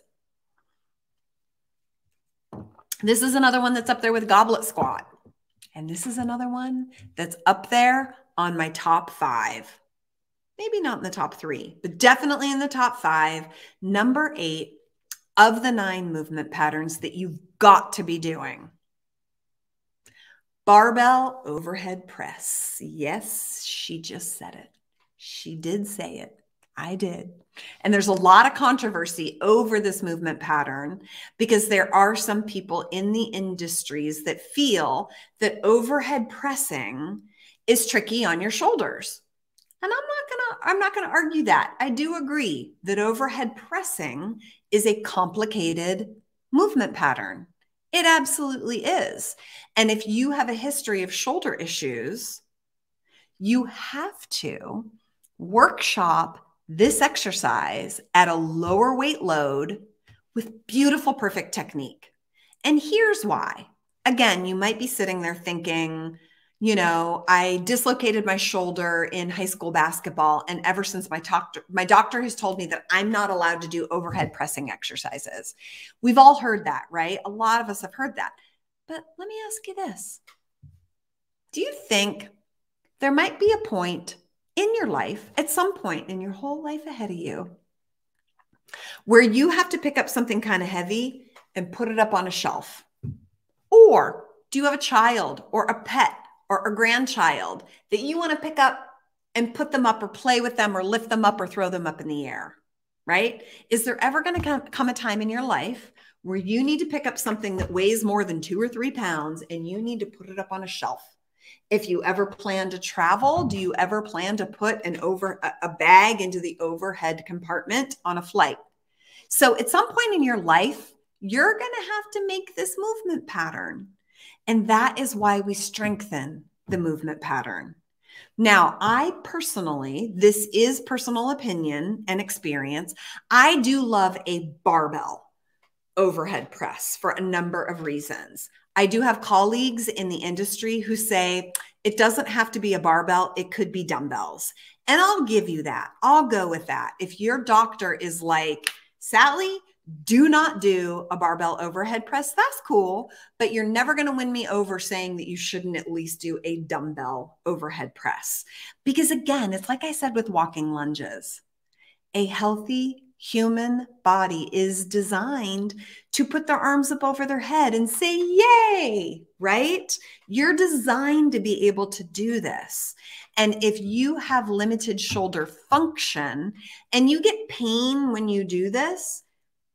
This is another one that's up there with goblet squat. And this is another one that's up there on my top five. Maybe not in the top three, but definitely in the top five. Number eight of the nine movement patterns that you've got to be doing. Barbell overhead press. Yes, she just said it. She did say it. I did. And there's a lot of controversy over this movement pattern because there are some people in the industries that feel that overhead pressing is tricky on your shoulders. And I'm not going to I'm not going to argue that. I do agree that overhead pressing is a complicated movement pattern. It absolutely is. And if you have a history of shoulder issues, you have to workshop this exercise at a lower weight load with beautiful, perfect technique. And here's why. Again, you might be sitting there thinking, you know, I dislocated my shoulder in high school basketball. And ever since my doctor, my doctor has told me that I'm not allowed to do overhead pressing exercises. We've all heard that, right? A lot of us have heard that. But let me ask you this Do you think there might be a point in your life, at some point in your whole life ahead of you, where you have to pick up something kind of heavy and put it up on a shelf? Or do you have a child or a pet or a grandchild that you want to pick up and put them up or play with them or lift them up or throw them up in the air? Right? Is there ever going to come a time in your life where you need to pick up something that weighs more than two or three pounds and you need to put it up on a shelf? If you ever plan to travel do you ever plan to put an over a bag into the overhead compartment on a flight so at some point in your life you're going to have to make this movement pattern and that is why we strengthen the movement pattern now, I personally, this is personal opinion and experience. I do love a barbell overhead press for a number of reasons. I do have colleagues in the industry who say it doesn't have to be a barbell, it could be dumbbells. And I'll give you that. I'll go with that. If your doctor is like, Sally, do not do a barbell overhead press, that's cool, but you're never going to win me over saying that you shouldn't at least do a dumbbell overhead press. Because again, it's like I said with walking lunges, a healthy human body is designed to put their arms up over their head and say, Yay, right? You're designed to be able to do this. And if you have limited shoulder function and you get pain when you do this,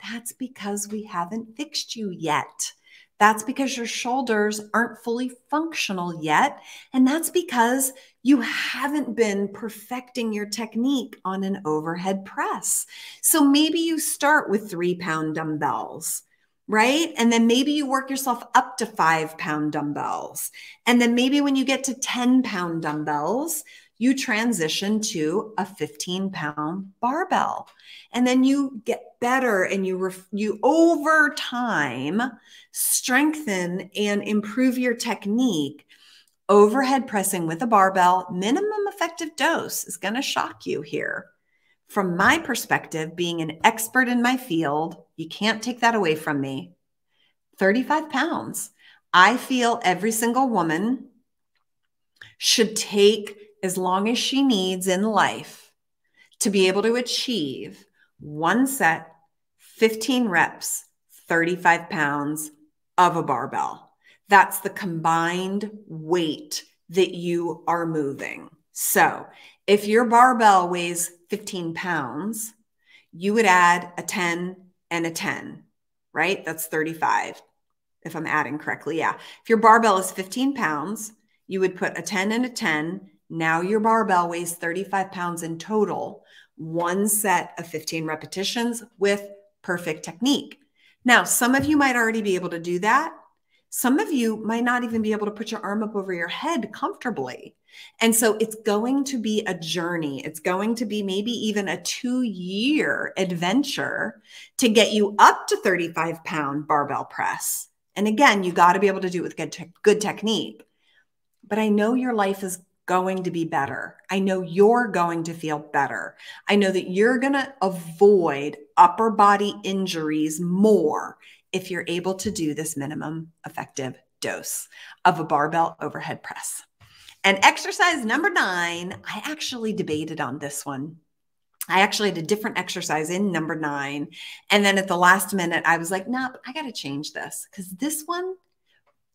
that's because we haven't fixed you yet. That's because your shoulders aren't fully functional yet. And that's because you haven't been perfecting your technique on an overhead press. So maybe you start with three pound dumbbells right? And then maybe you work yourself up to five pound dumbbells. And then maybe when you get to 10 pound dumbbells, you transition to a 15 pound barbell. And then you get better and you ref- you over time strengthen and improve your technique. Overhead pressing with a barbell minimum effective dose is going to shock you here. From my perspective being an expert in my field you can't take that away from me. 35 pounds. I feel every single woman should take as long as she needs in life to be able to achieve one set, 15 reps, 35 pounds of a barbell. That's the combined weight that you are moving. So if your barbell weighs 15 pounds, you would add a 10 and a 10, right? That's 35, if I'm adding correctly. Yeah. If your barbell is 15 pounds, you would put a 10 and a 10 now your barbell weighs 35 pounds in total, one set of 15 repetitions with perfect technique. Now, some of you might already be able to do that. Some of you might not even be able to put your arm up over your head comfortably. And so it's going to be a journey. It's going to be maybe even a two year adventure to get you up to 35 pound barbell press. And again, you got to be able to do it with good, te- good technique. But I know your life is going to be better. I know you're going to feel better. I know that you're going to avoid upper body injuries more if you're able to do this minimum effective dose of a barbell overhead press. And exercise number nine, I actually debated on this one. I actually had a different exercise in number nine. And then at the last minute, I was like, nope, I got to change this because this one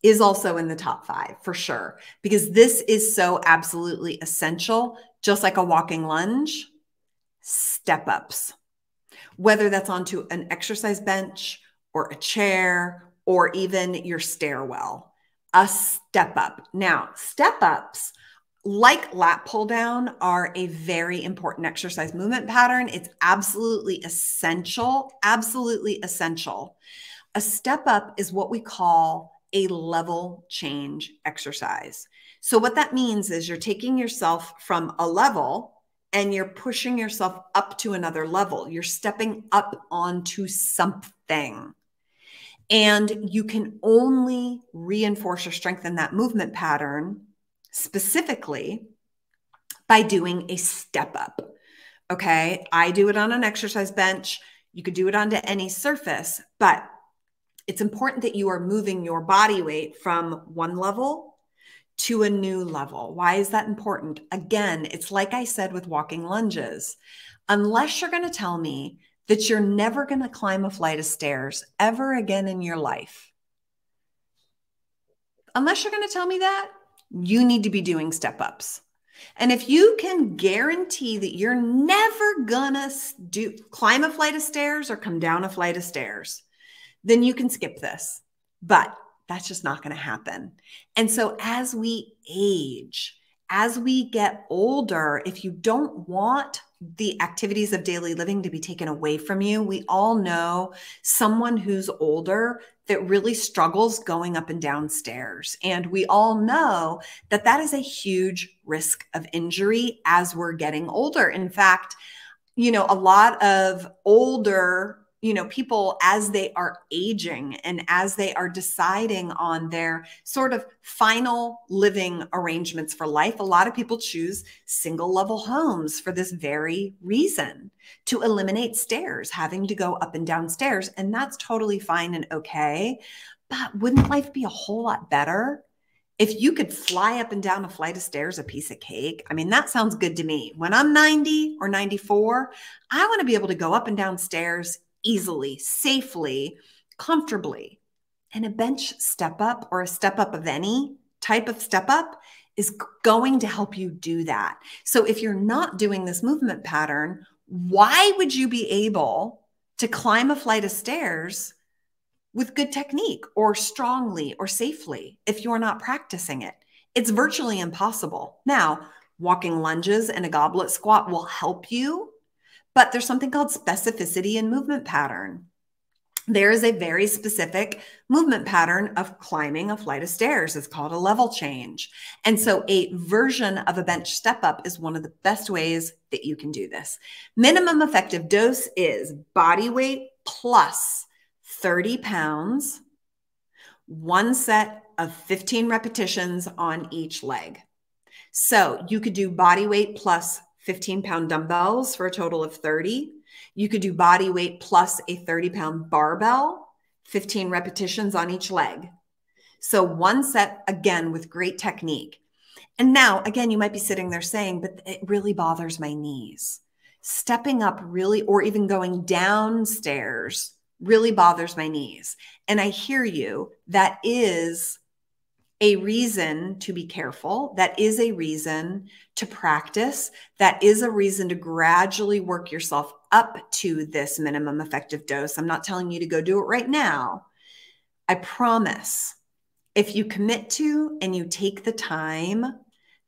is also in the top five for sure, because this is so absolutely essential, just like a walking lunge, step ups, whether that's onto an exercise bench or a chair or even your stairwell, a step up. Now, step ups, like lat pull down, are a very important exercise movement pattern. It's absolutely essential, absolutely essential. A step up is what we call a level change exercise. So, what that means is you're taking yourself from a level and you're pushing yourself up to another level. You're stepping up onto something. And you can only reinforce or strengthen that movement pattern specifically by doing a step up. Okay. I do it on an exercise bench. You could do it onto any surface, but it's important that you are moving your body weight from one level to a new level. Why is that important? Again, it's like I said with walking lunges. Unless you're going to tell me that you're never going to climb a flight of stairs ever again in your life, unless you're going to tell me that, you need to be doing step ups. And if you can guarantee that you're never gonna do climb a flight of stairs or come down a flight of stairs, then you can skip this. But that's just not going to happen. And so as we age, as we get older, if you don't want the activities of daily living to be taken away from you, we all know someone who's older that really struggles going up and down stairs. And we all know that that is a huge risk of injury as we're getting older. In fact, you know, a lot of older you know people as they are aging and as they are deciding on their sort of final living arrangements for life a lot of people choose single level homes for this very reason to eliminate stairs having to go up and down stairs and that's totally fine and okay. But wouldn't life be a whole lot better if you could fly up and down a flight of stairs a piece of cake? I mean that sounds good to me. When i'm 90 or 94 i want to be able to go up and down stairs easily, safely, comfortably. And a bench step up or a step up of any type of step up is going to help you do that. So if you're not doing this movement pattern, why would you be able to climb a flight of stairs with good technique or strongly or safely if you're not practicing it? It's virtually impossible. Now, walking lunges and a goblet squat will help you but there's something called specificity and movement pattern. There is a very specific movement pattern of climbing a flight of stairs. It's called a level change. And so, a version of a bench step up is one of the best ways that you can do this. Minimum effective dose is body weight plus 30 pounds, one set of 15 repetitions on each leg. So, you could do body weight plus 15 pound dumbbells for a total of 30. You could do body weight plus a 30 pound barbell, 15 repetitions on each leg. So one set again with great technique. And now, again, you might be sitting there saying, but it really bothers my knees. Stepping up really, or even going downstairs really bothers my knees. And I hear you. That is a reason to be careful. That is a reason to practice. That is a reason to gradually work yourself up to this minimum effective dose. I'm not telling you to go do it right now. I promise if you commit to and you take the time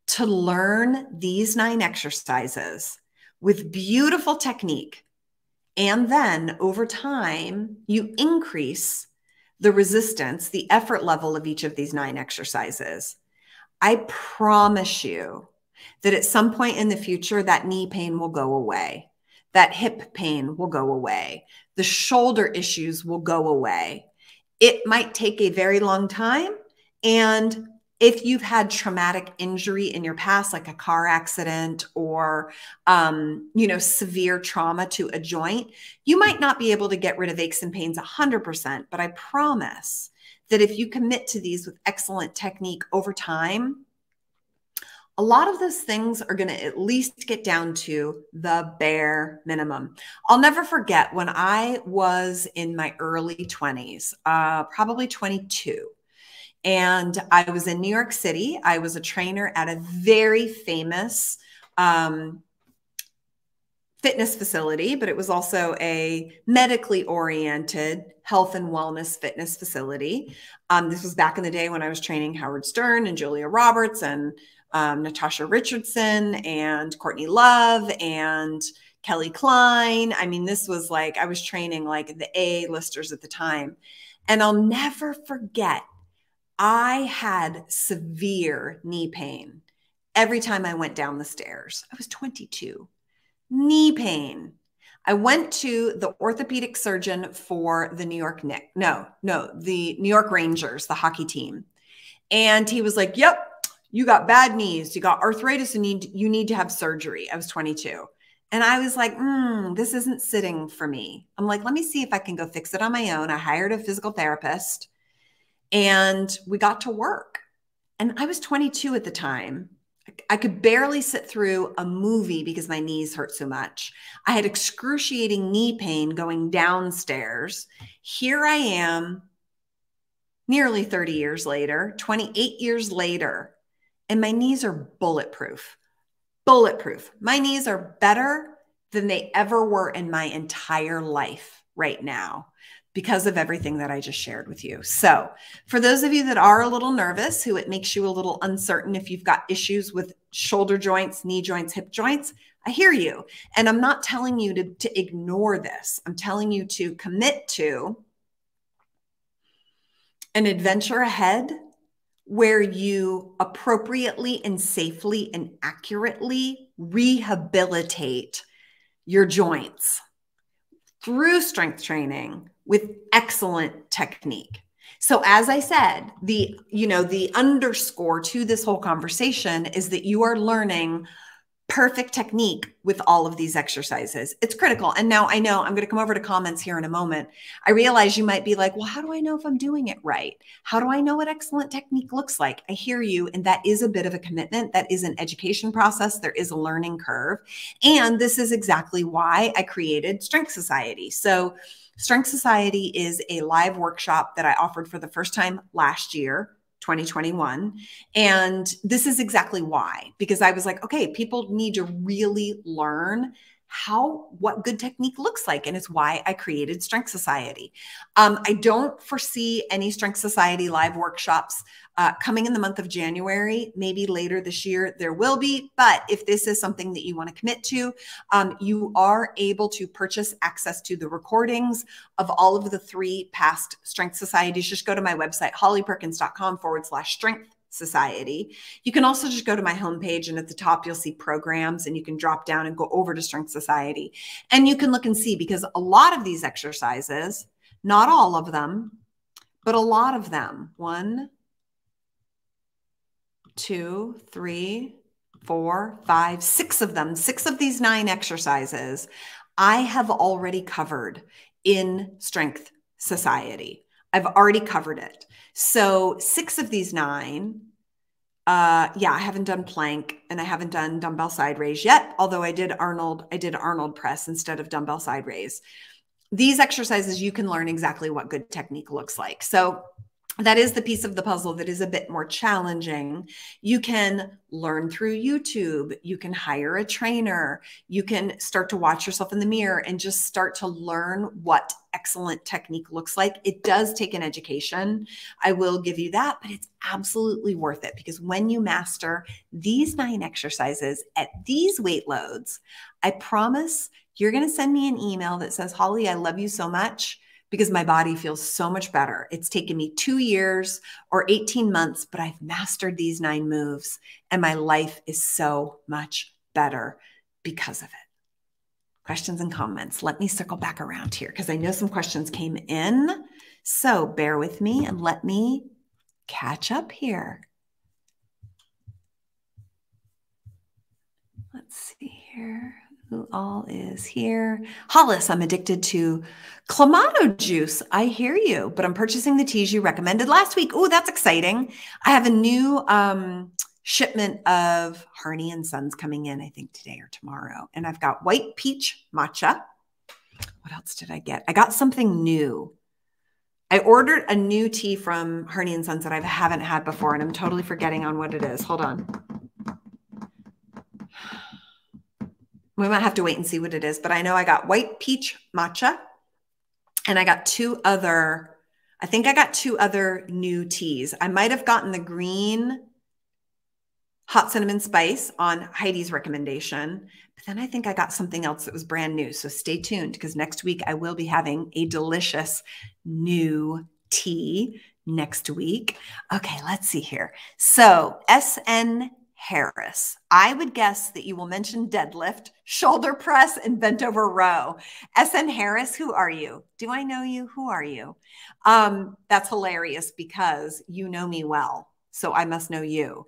to learn these nine exercises with beautiful technique, and then over time, you increase the resistance, the effort level of each of these nine exercises, I promise you that at some point in the future, that knee pain will go away, that hip pain will go away, the shoulder issues will go away. It might take a very long time. And if you've had traumatic injury in your past, like a car accident or, um, you know, severe trauma to a joint, you might not be able to get rid of aches and pains 100%. But I promise that if you commit to these with excellent technique over time, a lot of those things are going to at least get down to the bare minimum. I'll never forget when I was in my early 20s, uh, probably 22. And I was in New York City. I was a trainer at a very famous um, fitness facility, but it was also a medically oriented health and wellness fitness facility. Um, this was back in the day when I was training Howard Stern and Julia Roberts and um, Natasha Richardson and Courtney Love and Kelly Klein. I mean, this was like I was training like the A listers at the time. And I'll never forget I had severe knee pain every time I went down the stairs. I was 22. Knee pain. I went to the orthopedic surgeon for the New York Nick. No, no, the New York Rangers, the hockey team. And he was like, "Yep, you got bad knees. You got arthritis and need you need to have surgery." I was 22. And I was like, mm, this isn't sitting for me. I'm like, let me see if I can go fix it on my own. I hired a physical therapist and we got to work. And I was 22 at the time. I could barely sit through a movie because my knees hurt so much. I had excruciating knee pain going downstairs. Here I am, nearly 30 years later, 28 years later, and my knees are bulletproof. Bulletproof. My knees are better than they ever were in my entire life right now because of everything that I just shared with you. So, for those of you that are a little nervous, who it makes you a little uncertain if you've got issues with shoulder joints, knee joints, hip joints, I hear you. And I'm not telling you to, to ignore this, I'm telling you to commit to an adventure ahead where you appropriately and safely and accurately rehabilitate your joints through strength training with excellent technique. So as I said, the you know, the underscore to this whole conversation is that you are learning perfect technique with all of these exercises. It's critical. And now I know I'm going to come over to comments here in a moment. I realize you might be like, well, how do I know if I'm doing it right? How do I know what excellent technique looks like? I hear you. And that is a bit of a commitment. That is an education process. There is a learning curve. And this is exactly why I created Strength Society. So, Strength Society is a live workshop that I offered for the first time last year 2021. And this is exactly why, because I was like, okay, people need to really learn how what good technique looks like and it's why i created strength society um, i don't foresee any strength society live workshops uh, coming in the month of January, maybe later this year, there will be. But if this is something that you want to commit to, um, you are able to purchase access to the recordings of all of the three past strength societies. Just go to my website, hollyperkins.com forward slash strength society. You can also just go to my homepage and at the top you'll see programs and you can drop down and go over to Strength Society. And you can look and see because a lot of these exercises, not all of them, but a lot of them, one, two, three, four, five, six of them, six of these nine exercises, I have already covered in Strength Society. I've already covered it. So, six of these nine, uh, yeah, I haven't done plank and I haven't done dumbbell side raise yet, although I did Arnold, I did Arnold press instead of dumbbell side raise. These exercises, you can learn exactly what good technique looks like. So, that is the piece of the puzzle that is a bit more challenging. You can learn through YouTube. You can hire a trainer. You can start to watch yourself in the mirror and just start to learn what excellent technique looks like. It does take an education. I will give you that, but it's absolutely worth it because when you master these nine exercises at these weight loads, I promise you're going to send me an email that says, Holly, I love you so much because my body feels so much better. It's taken me two years or 18 months, but I've mastered these nine moves and my life is so much better because of it. Questions and comments. Let me circle back around here because I know some questions came in. So bear with me and let me catch up here. Let's see here. Who all is here? Hollis, I'm addicted to Clamato juice. I hear you, but I'm purchasing the teas you recommended last week. Oh, that's exciting. I have a new um, shipment of Harney and Sons coming in, I think today or tomorrow. And I've got white peach matcha. What else did I get? I got something new. I ordered a new tea from Harney and Sons that I haven't had before, and I'm totally forgetting on what it is. Hold on. We might have to wait and see what it is, but I know I got white peach matcha and I got two other, I think I got two other new teas. I might have gotten the green hot cinnamon spice on Heidi's recommendation. But then I think I got something else that was brand new. So stay tuned because next week I will be having a delicious new tea next week. Okay, let's see here. So SN Harris. I would guess that you will mention deadlift, shoulder press, and bent over row. SN Harris, who are you? Do I know you? Who are you? Um, that's hilarious because you know me well. So I must know you.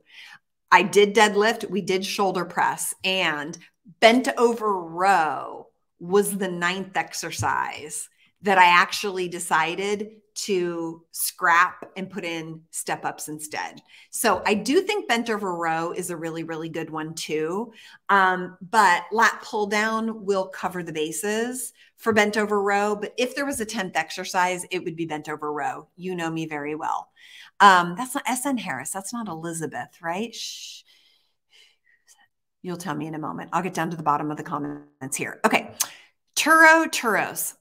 I did deadlift, we did shoulder press, and bent over row was the ninth exercise that I actually decided to scrap and put in step ups instead. So I do think bent over row is a really, really good one too. Um, but lat pull down will cover the bases for bent over row. But if there was a 10th exercise, it would be bent over row. You know me very well. Um, that's not SN Harris. That's not Elizabeth, right? Shh. You'll tell me in a moment. I'll get down to the bottom of the comments here. Okay. Turo Turos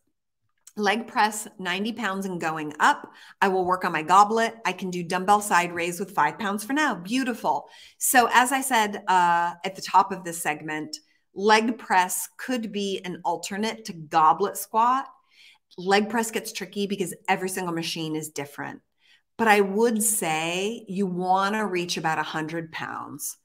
leg press 90 pounds and going up. I will work on my goblet. I can do dumbbell side raise with five pounds for now. Beautiful. So, as I said uh, at the top of this segment, leg press could be an alternate to goblet squat. Leg press gets tricky because every single machine is different. But I would say you want to reach about 100 pounds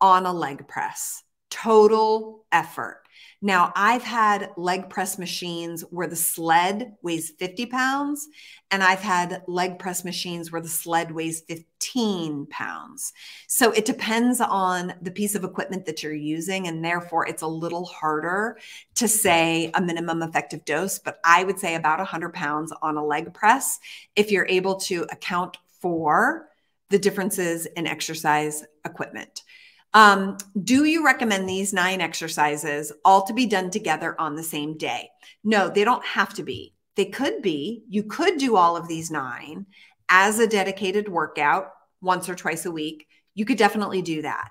on a leg press, total effort. Now, I've had leg press machines where the sled weighs 50 pounds, and I've had leg press machines where the sled weighs 15 pounds. So it depends on the piece of equipment that you're using, and therefore it's a little harder to say a minimum effective dose, but I would say about 100 pounds on a leg press if you're able to account for the differences in exercise equipment. Um, do you recommend these nine exercises all to be done together on the same day? No, they don't have to be. They could be. You could do all of these nine as a dedicated workout once or twice a week. You could definitely do that,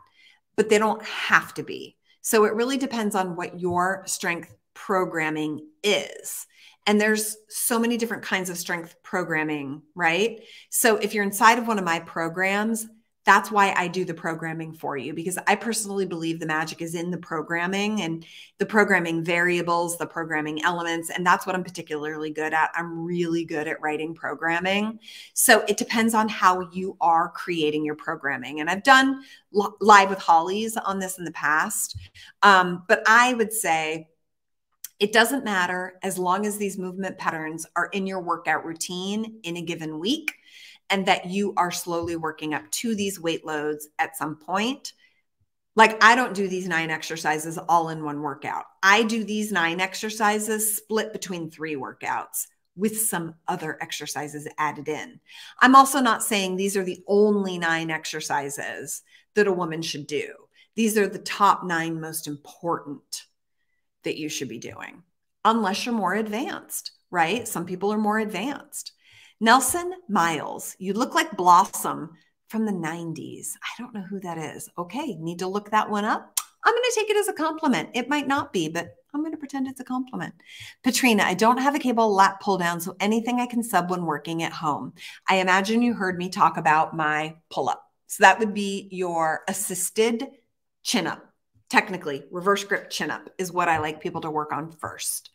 but they don't have to be. So it really depends on what your strength programming is. And there's so many different kinds of strength programming, right? So if you're inside of one of my programs, that's why I do the programming for you because I personally believe the magic is in the programming and the programming variables, the programming elements. And that's what I'm particularly good at. I'm really good at writing programming. So it depends on how you are creating your programming. And I've done live with Hollies on this in the past. Um, but I would say, it doesn't matter as long as these movement patterns are in your workout routine in a given week and that you are slowly working up to these weight loads at some point. Like, I don't do these nine exercises all in one workout. I do these nine exercises split between three workouts with some other exercises added in. I'm also not saying these are the only nine exercises that a woman should do. These are the top nine most important that you should be doing, unless you're more advanced, right? Some people are more advanced. Nelson Miles, you look like Blossom from the 90s. I don't know who that is. Okay, need to look that one up. I'm going to take it as a compliment. It might not be, but I'm going to pretend it's a compliment. Patrina, I don't have a cable lat pull down, so anything I can sub when working at home. I imagine you heard me talk about my pull up. So that would be your assisted chin up. Technically, reverse grip chin up is what I like people to work on first.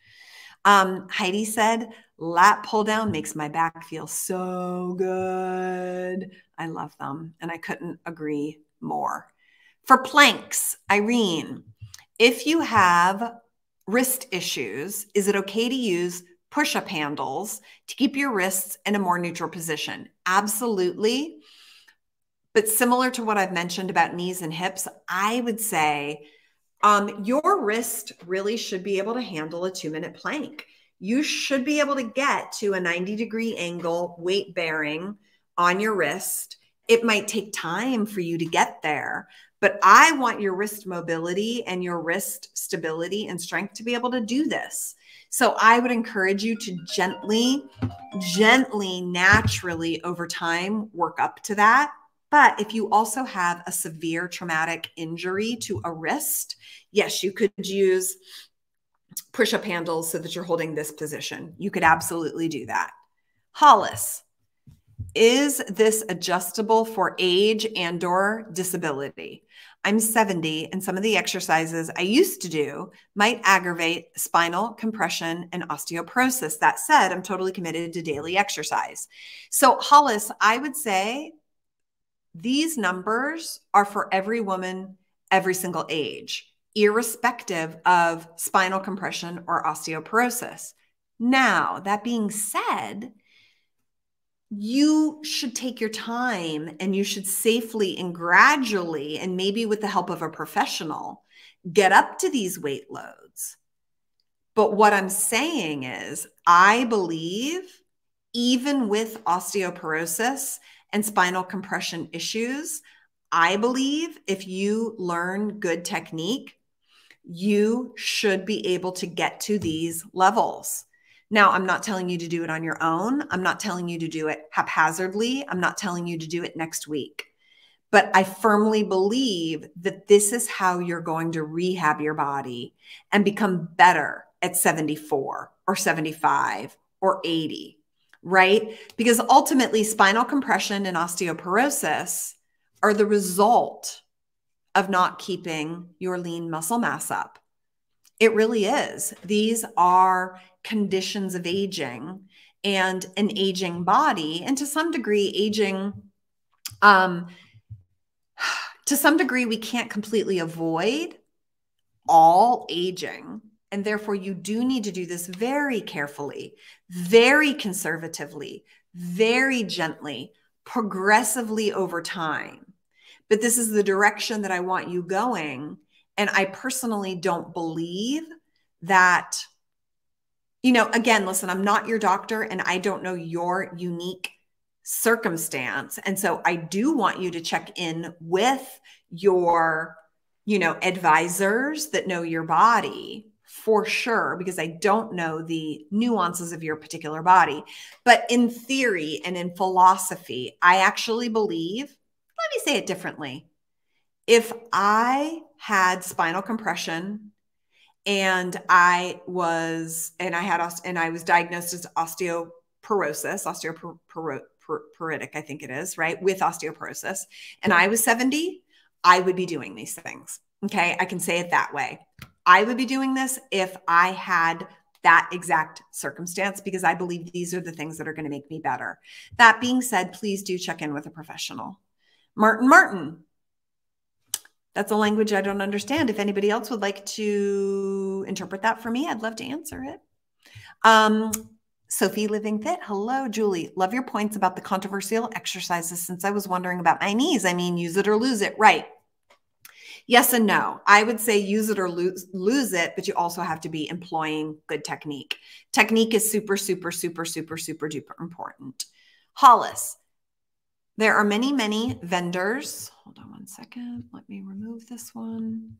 Um, Heidi said, lat pull down makes my back feel so good. I love them. And I couldn't agree more. For planks, Irene, if you have wrist issues, is it okay to use push up handles to keep your wrists in a more neutral position? Absolutely. But similar to what I've mentioned about knees and hips, I would say Um, your wrist really should be able to handle a two minute plank. You should be able to get to a 90 degree angle, weight bearing on your wrist. It might take time for you to get there, but I want your wrist mobility and your wrist stability and strength to be able to do this. So I would encourage you to gently, gently, naturally over time work up to that. But if you also have a severe traumatic injury to a wrist, yes, you could use push up handles so that you're holding this position. You could absolutely do that. Hollis, is this adjustable for age and or disability? I'm 70 and some of the exercises I used to do might aggravate spinal compression and osteoporosis. That said, I'm totally committed to daily exercise. So Hollis, I would say these numbers are for every woman, every single age, irrespective of spinal compression or osteoporosis. Now, that being said, you should take your time and you should safely and gradually, and maybe with the help of a professional, get up to these weight loads. But what I'm saying is, I believe even with osteoporosis and spinal compression issues, I believe if you learn good technique, you should be able to get to these levels. Now, I'm not telling you to do it on your own. I'm not telling you to do it haphazardly. I'm not telling you to do it next week. But I firmly believe that this is how you're going to rehab your body and become better at 74 or 75 or 80, right? Because ultimately, spinal compression and osteoporosis are the result of not keeping your lean muscle mass up. It really is. These are conditions of aging and an aging body, and to some degree, aging. Um, to some degree, we can't completely avoid all aging. And therefore, you do need to do this very carefully, very conservatively, very gently, progressively over time. But this is the direction that I want you going. And I personally don't believe that you know, again, listen, I'm not your doctor and I don't know your unique circumstance. And so I do want you to check in with your, you know, advisors that know your body for sure, because I don't know the nuances of your particular body. But in theory and in philosophy, I actually believe, let me say it differently. If I had spinal compression and I was and I had and I was diagnosed as osteoporosis, osteoporotic, I think it is, right, with osteoporosis, and I was 70, I would be doing these things. Okay, I can say it that way. I would be doing this if I had that exact circumstance because I believe these are the things that are going to make me better. That being said, please do check in with a professional. Martin Martin, that's a language I don't understand. If anybody else would like to interpret that for me, I'd love to answer it. Um, Sophie Living Fit. Hello, Julie. Love your points about the controversial exercises since I was wondering about my knees. I mean, use it or lose it. Right. Yes and no. I would say use it or lose, lose it, but you also have to be employing good technique. Technique is super, super, super, super, super duper important. Hollis, there are many, many vendors. Hold on one second. Let me remove this one.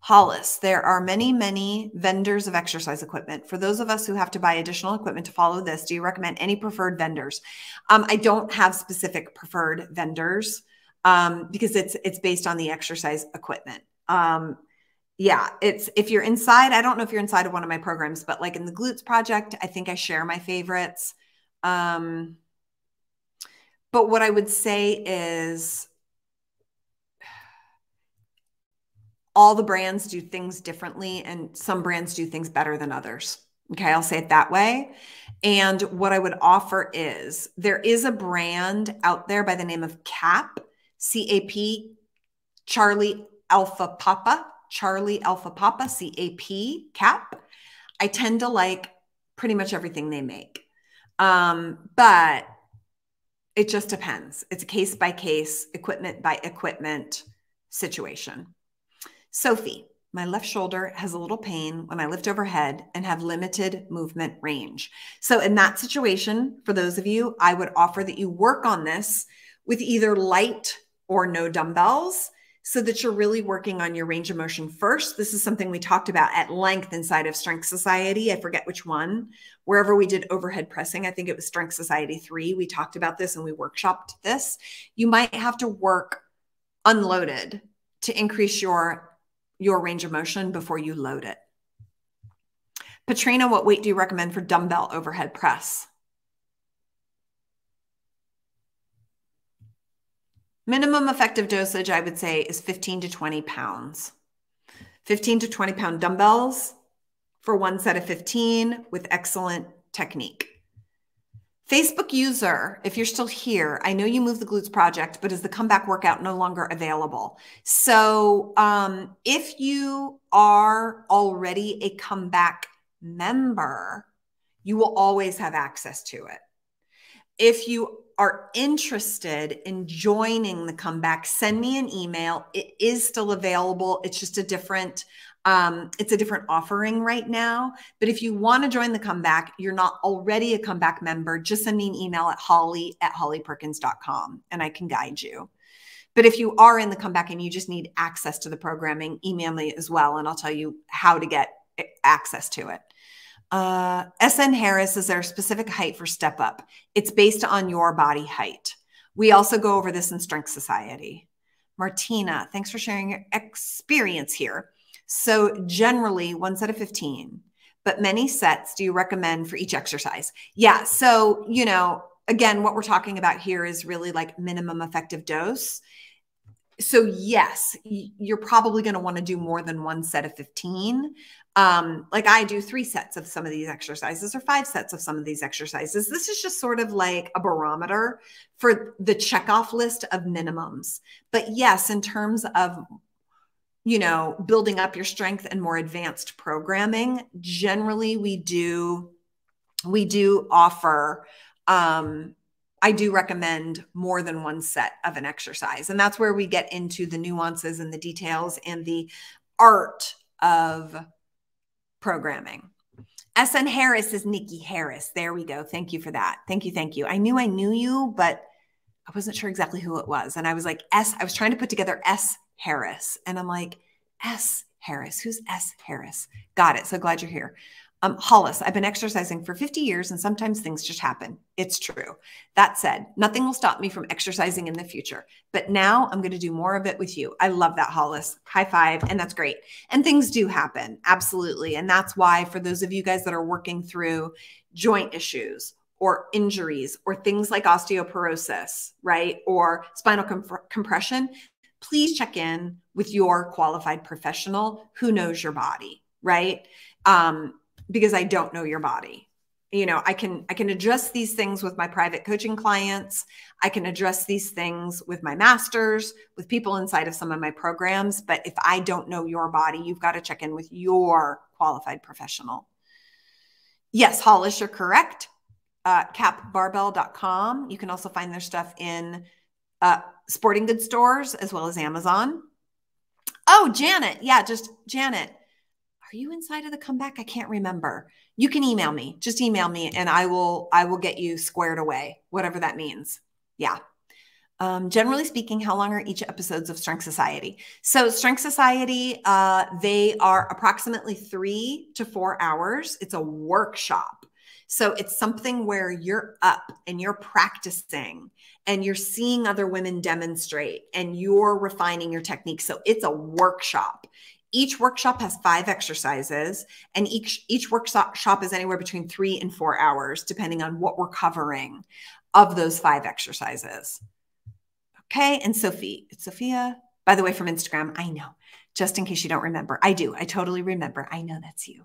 Hollis, there are many, many vendors of exercise equipment. For those of us who have to buy additional equipment to follow this, do you recommend any preferred vendors? Um, I don't have specific preferred vendors um, because it's it's based on the exercise equipment. Um, yeah, it's if you're inside. I don't know if you're inside of one of my programs, but like in the Glutes Project, I think I share my favorites. Um, but what I would say is all the brands do things differently, and some brands do things better than others. Okay, I'll say it that way. And what I would offer is there is a brand out there by the name of CAP, C A P, Charlie Alpha Papa, Charlie Alpha Papa, C A P, CAP. I tend to like pretty much everything they make. Um, but it just depends. It's a case by case, equipment by equipment situation. Sophie, my left shoulder has a little pain when I lift overhead and have limited movement range. So, in that situation, for those of you, I would offer that you work on this with either light or no dumbbells so that you're really working on your range of motion first. This is something we talked about at length inside of Strength Society. I forget which one. Wherever we did overhead pressing, I think it was Strength Society 3. We talked about this and we workshopped this. You might have to work unloaded to increase your your range of motion before you load it. Patrina, what weight do you recommend for dumbbell overhead press? Minimum effective dosage, I would say, is 15 to 20 pounds. 15 to 20 pound dumbbells for one set of 15 with excellent technique. Facebook user, if you're still here, I know you moved the glutes project, but is the comeback workout no longer available? So um, if you are already a comeback member, you will always have access to it. If you are interested in joining the comeback, send me an email. It is still available. It's just a different um, it's a different offering right now. But if you want to join the comeback, you're not already a comeback member, just send me an email at holly at hollyperkins.com and I can guide you. But if you are in the comeback and you just need access to the programming, email me as well, and I'll tell you how to get access to it. Uh, SN Harris is their specific height for step up. It's based on your body height. We also go over this in Strength Society. Martina, thanks for sharing your experience here. So, generally, one set of 15, but many sets do you recommend for each exercise? Yeah. So, you know, again, what we're talking about here is really like minimum effective dose so yes you're probably going to want to do more than one set of 15 um like i do three sets of some of these exercises or five sets of some of these exercises this is just sort of like a barometer for the checkoff list of minimums but yes in terms of you know building up your strength and more advanced programming generally we do we do offer um I do recommend more than one set of an exercise. And that's where we get into the nuances and the details and the art of programming. SN Harris is Nikki Harris. There we go. Thank you for that. Thank you. Thank you. I knew I knew you, but I wasn't sure exactly who it was. And I was like, S, I was trying to put together S Harris. And I'm like, S Harris. Who's S Harris? Got it. So glad you're here. Um, Hollis, I've been exercising for 50 years and sometimes things just happen. It's true. That said, nothing will stop me from exercising in the future. But now I'm going to do more of it with you. I love that, Hollis. High five. And that's great. And things do happen. Absolutely. And that's why, for those of you guys that are working through joint issues or injuries or things like osteoporosis, right? Or spinal comp- compression, please check in with your qualified professional who knows your body, right? Um, because I don't know your body. You know, I can I can address these things with my private coaching clients. I can address these things with my masters, with people inside of some of my programs, but if I don't know your body, you've got to check in with your qualified professional. Yes, Hollis, you're correct. Uh, capbarbell.com. You can also find their stuff in uh, sporting goods stores as well as Amazon. Oh, Janet. Yeah, just Janet are you inside of the comeback? I can't remember. You can email me. Just email me and I will I will get you squared away, whatever that means. Yeah. Um, generally speaking, how long are each episodes of Strength Society? So, Strength Society, uh, they are approximately three to four hours. It's a workshop. So, it's something where you're up and you're practicing and you're seeing other women demonstrate and you're refining your technique. So, it's a workshop. Each workshop has five exercises, and each each workshop is anywhere between three and four hours, depending on what we're covering of those five exercises. Okay, and Sophie, it's Sophia, by the way, from Instagram. I know, just in case you don't remember. I do. I totally remember. I know that's you.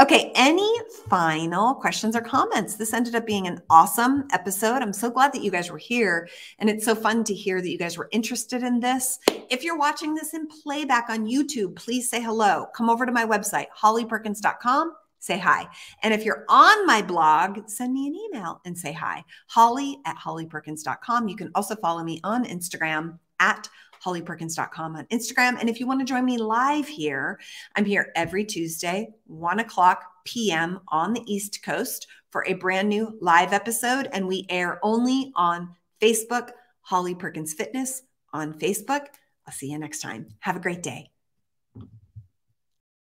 Okay, any final questions or comments? This ended up being an awesome episode. I'm so glad that you guys were here. And it's so fun to hear that you guys were interested in this. If you're watching this in playback on YouTube, please say hello. Come over to my website, hollyperkins.com. Say hi. And if you're on my blog, send me an email and say hi. Holly at hollyperkins.com. You can also follow me on Instagram at hollyperkins.com on Instagram. And if you want to join me live here, I'm here every Tuesday, 1 o'clock p.m. on the East Coast for a brand new live episode. And we air only on Facebook, Holly Perkins Fitness on Facebook. I'll see you next time. Have a great day.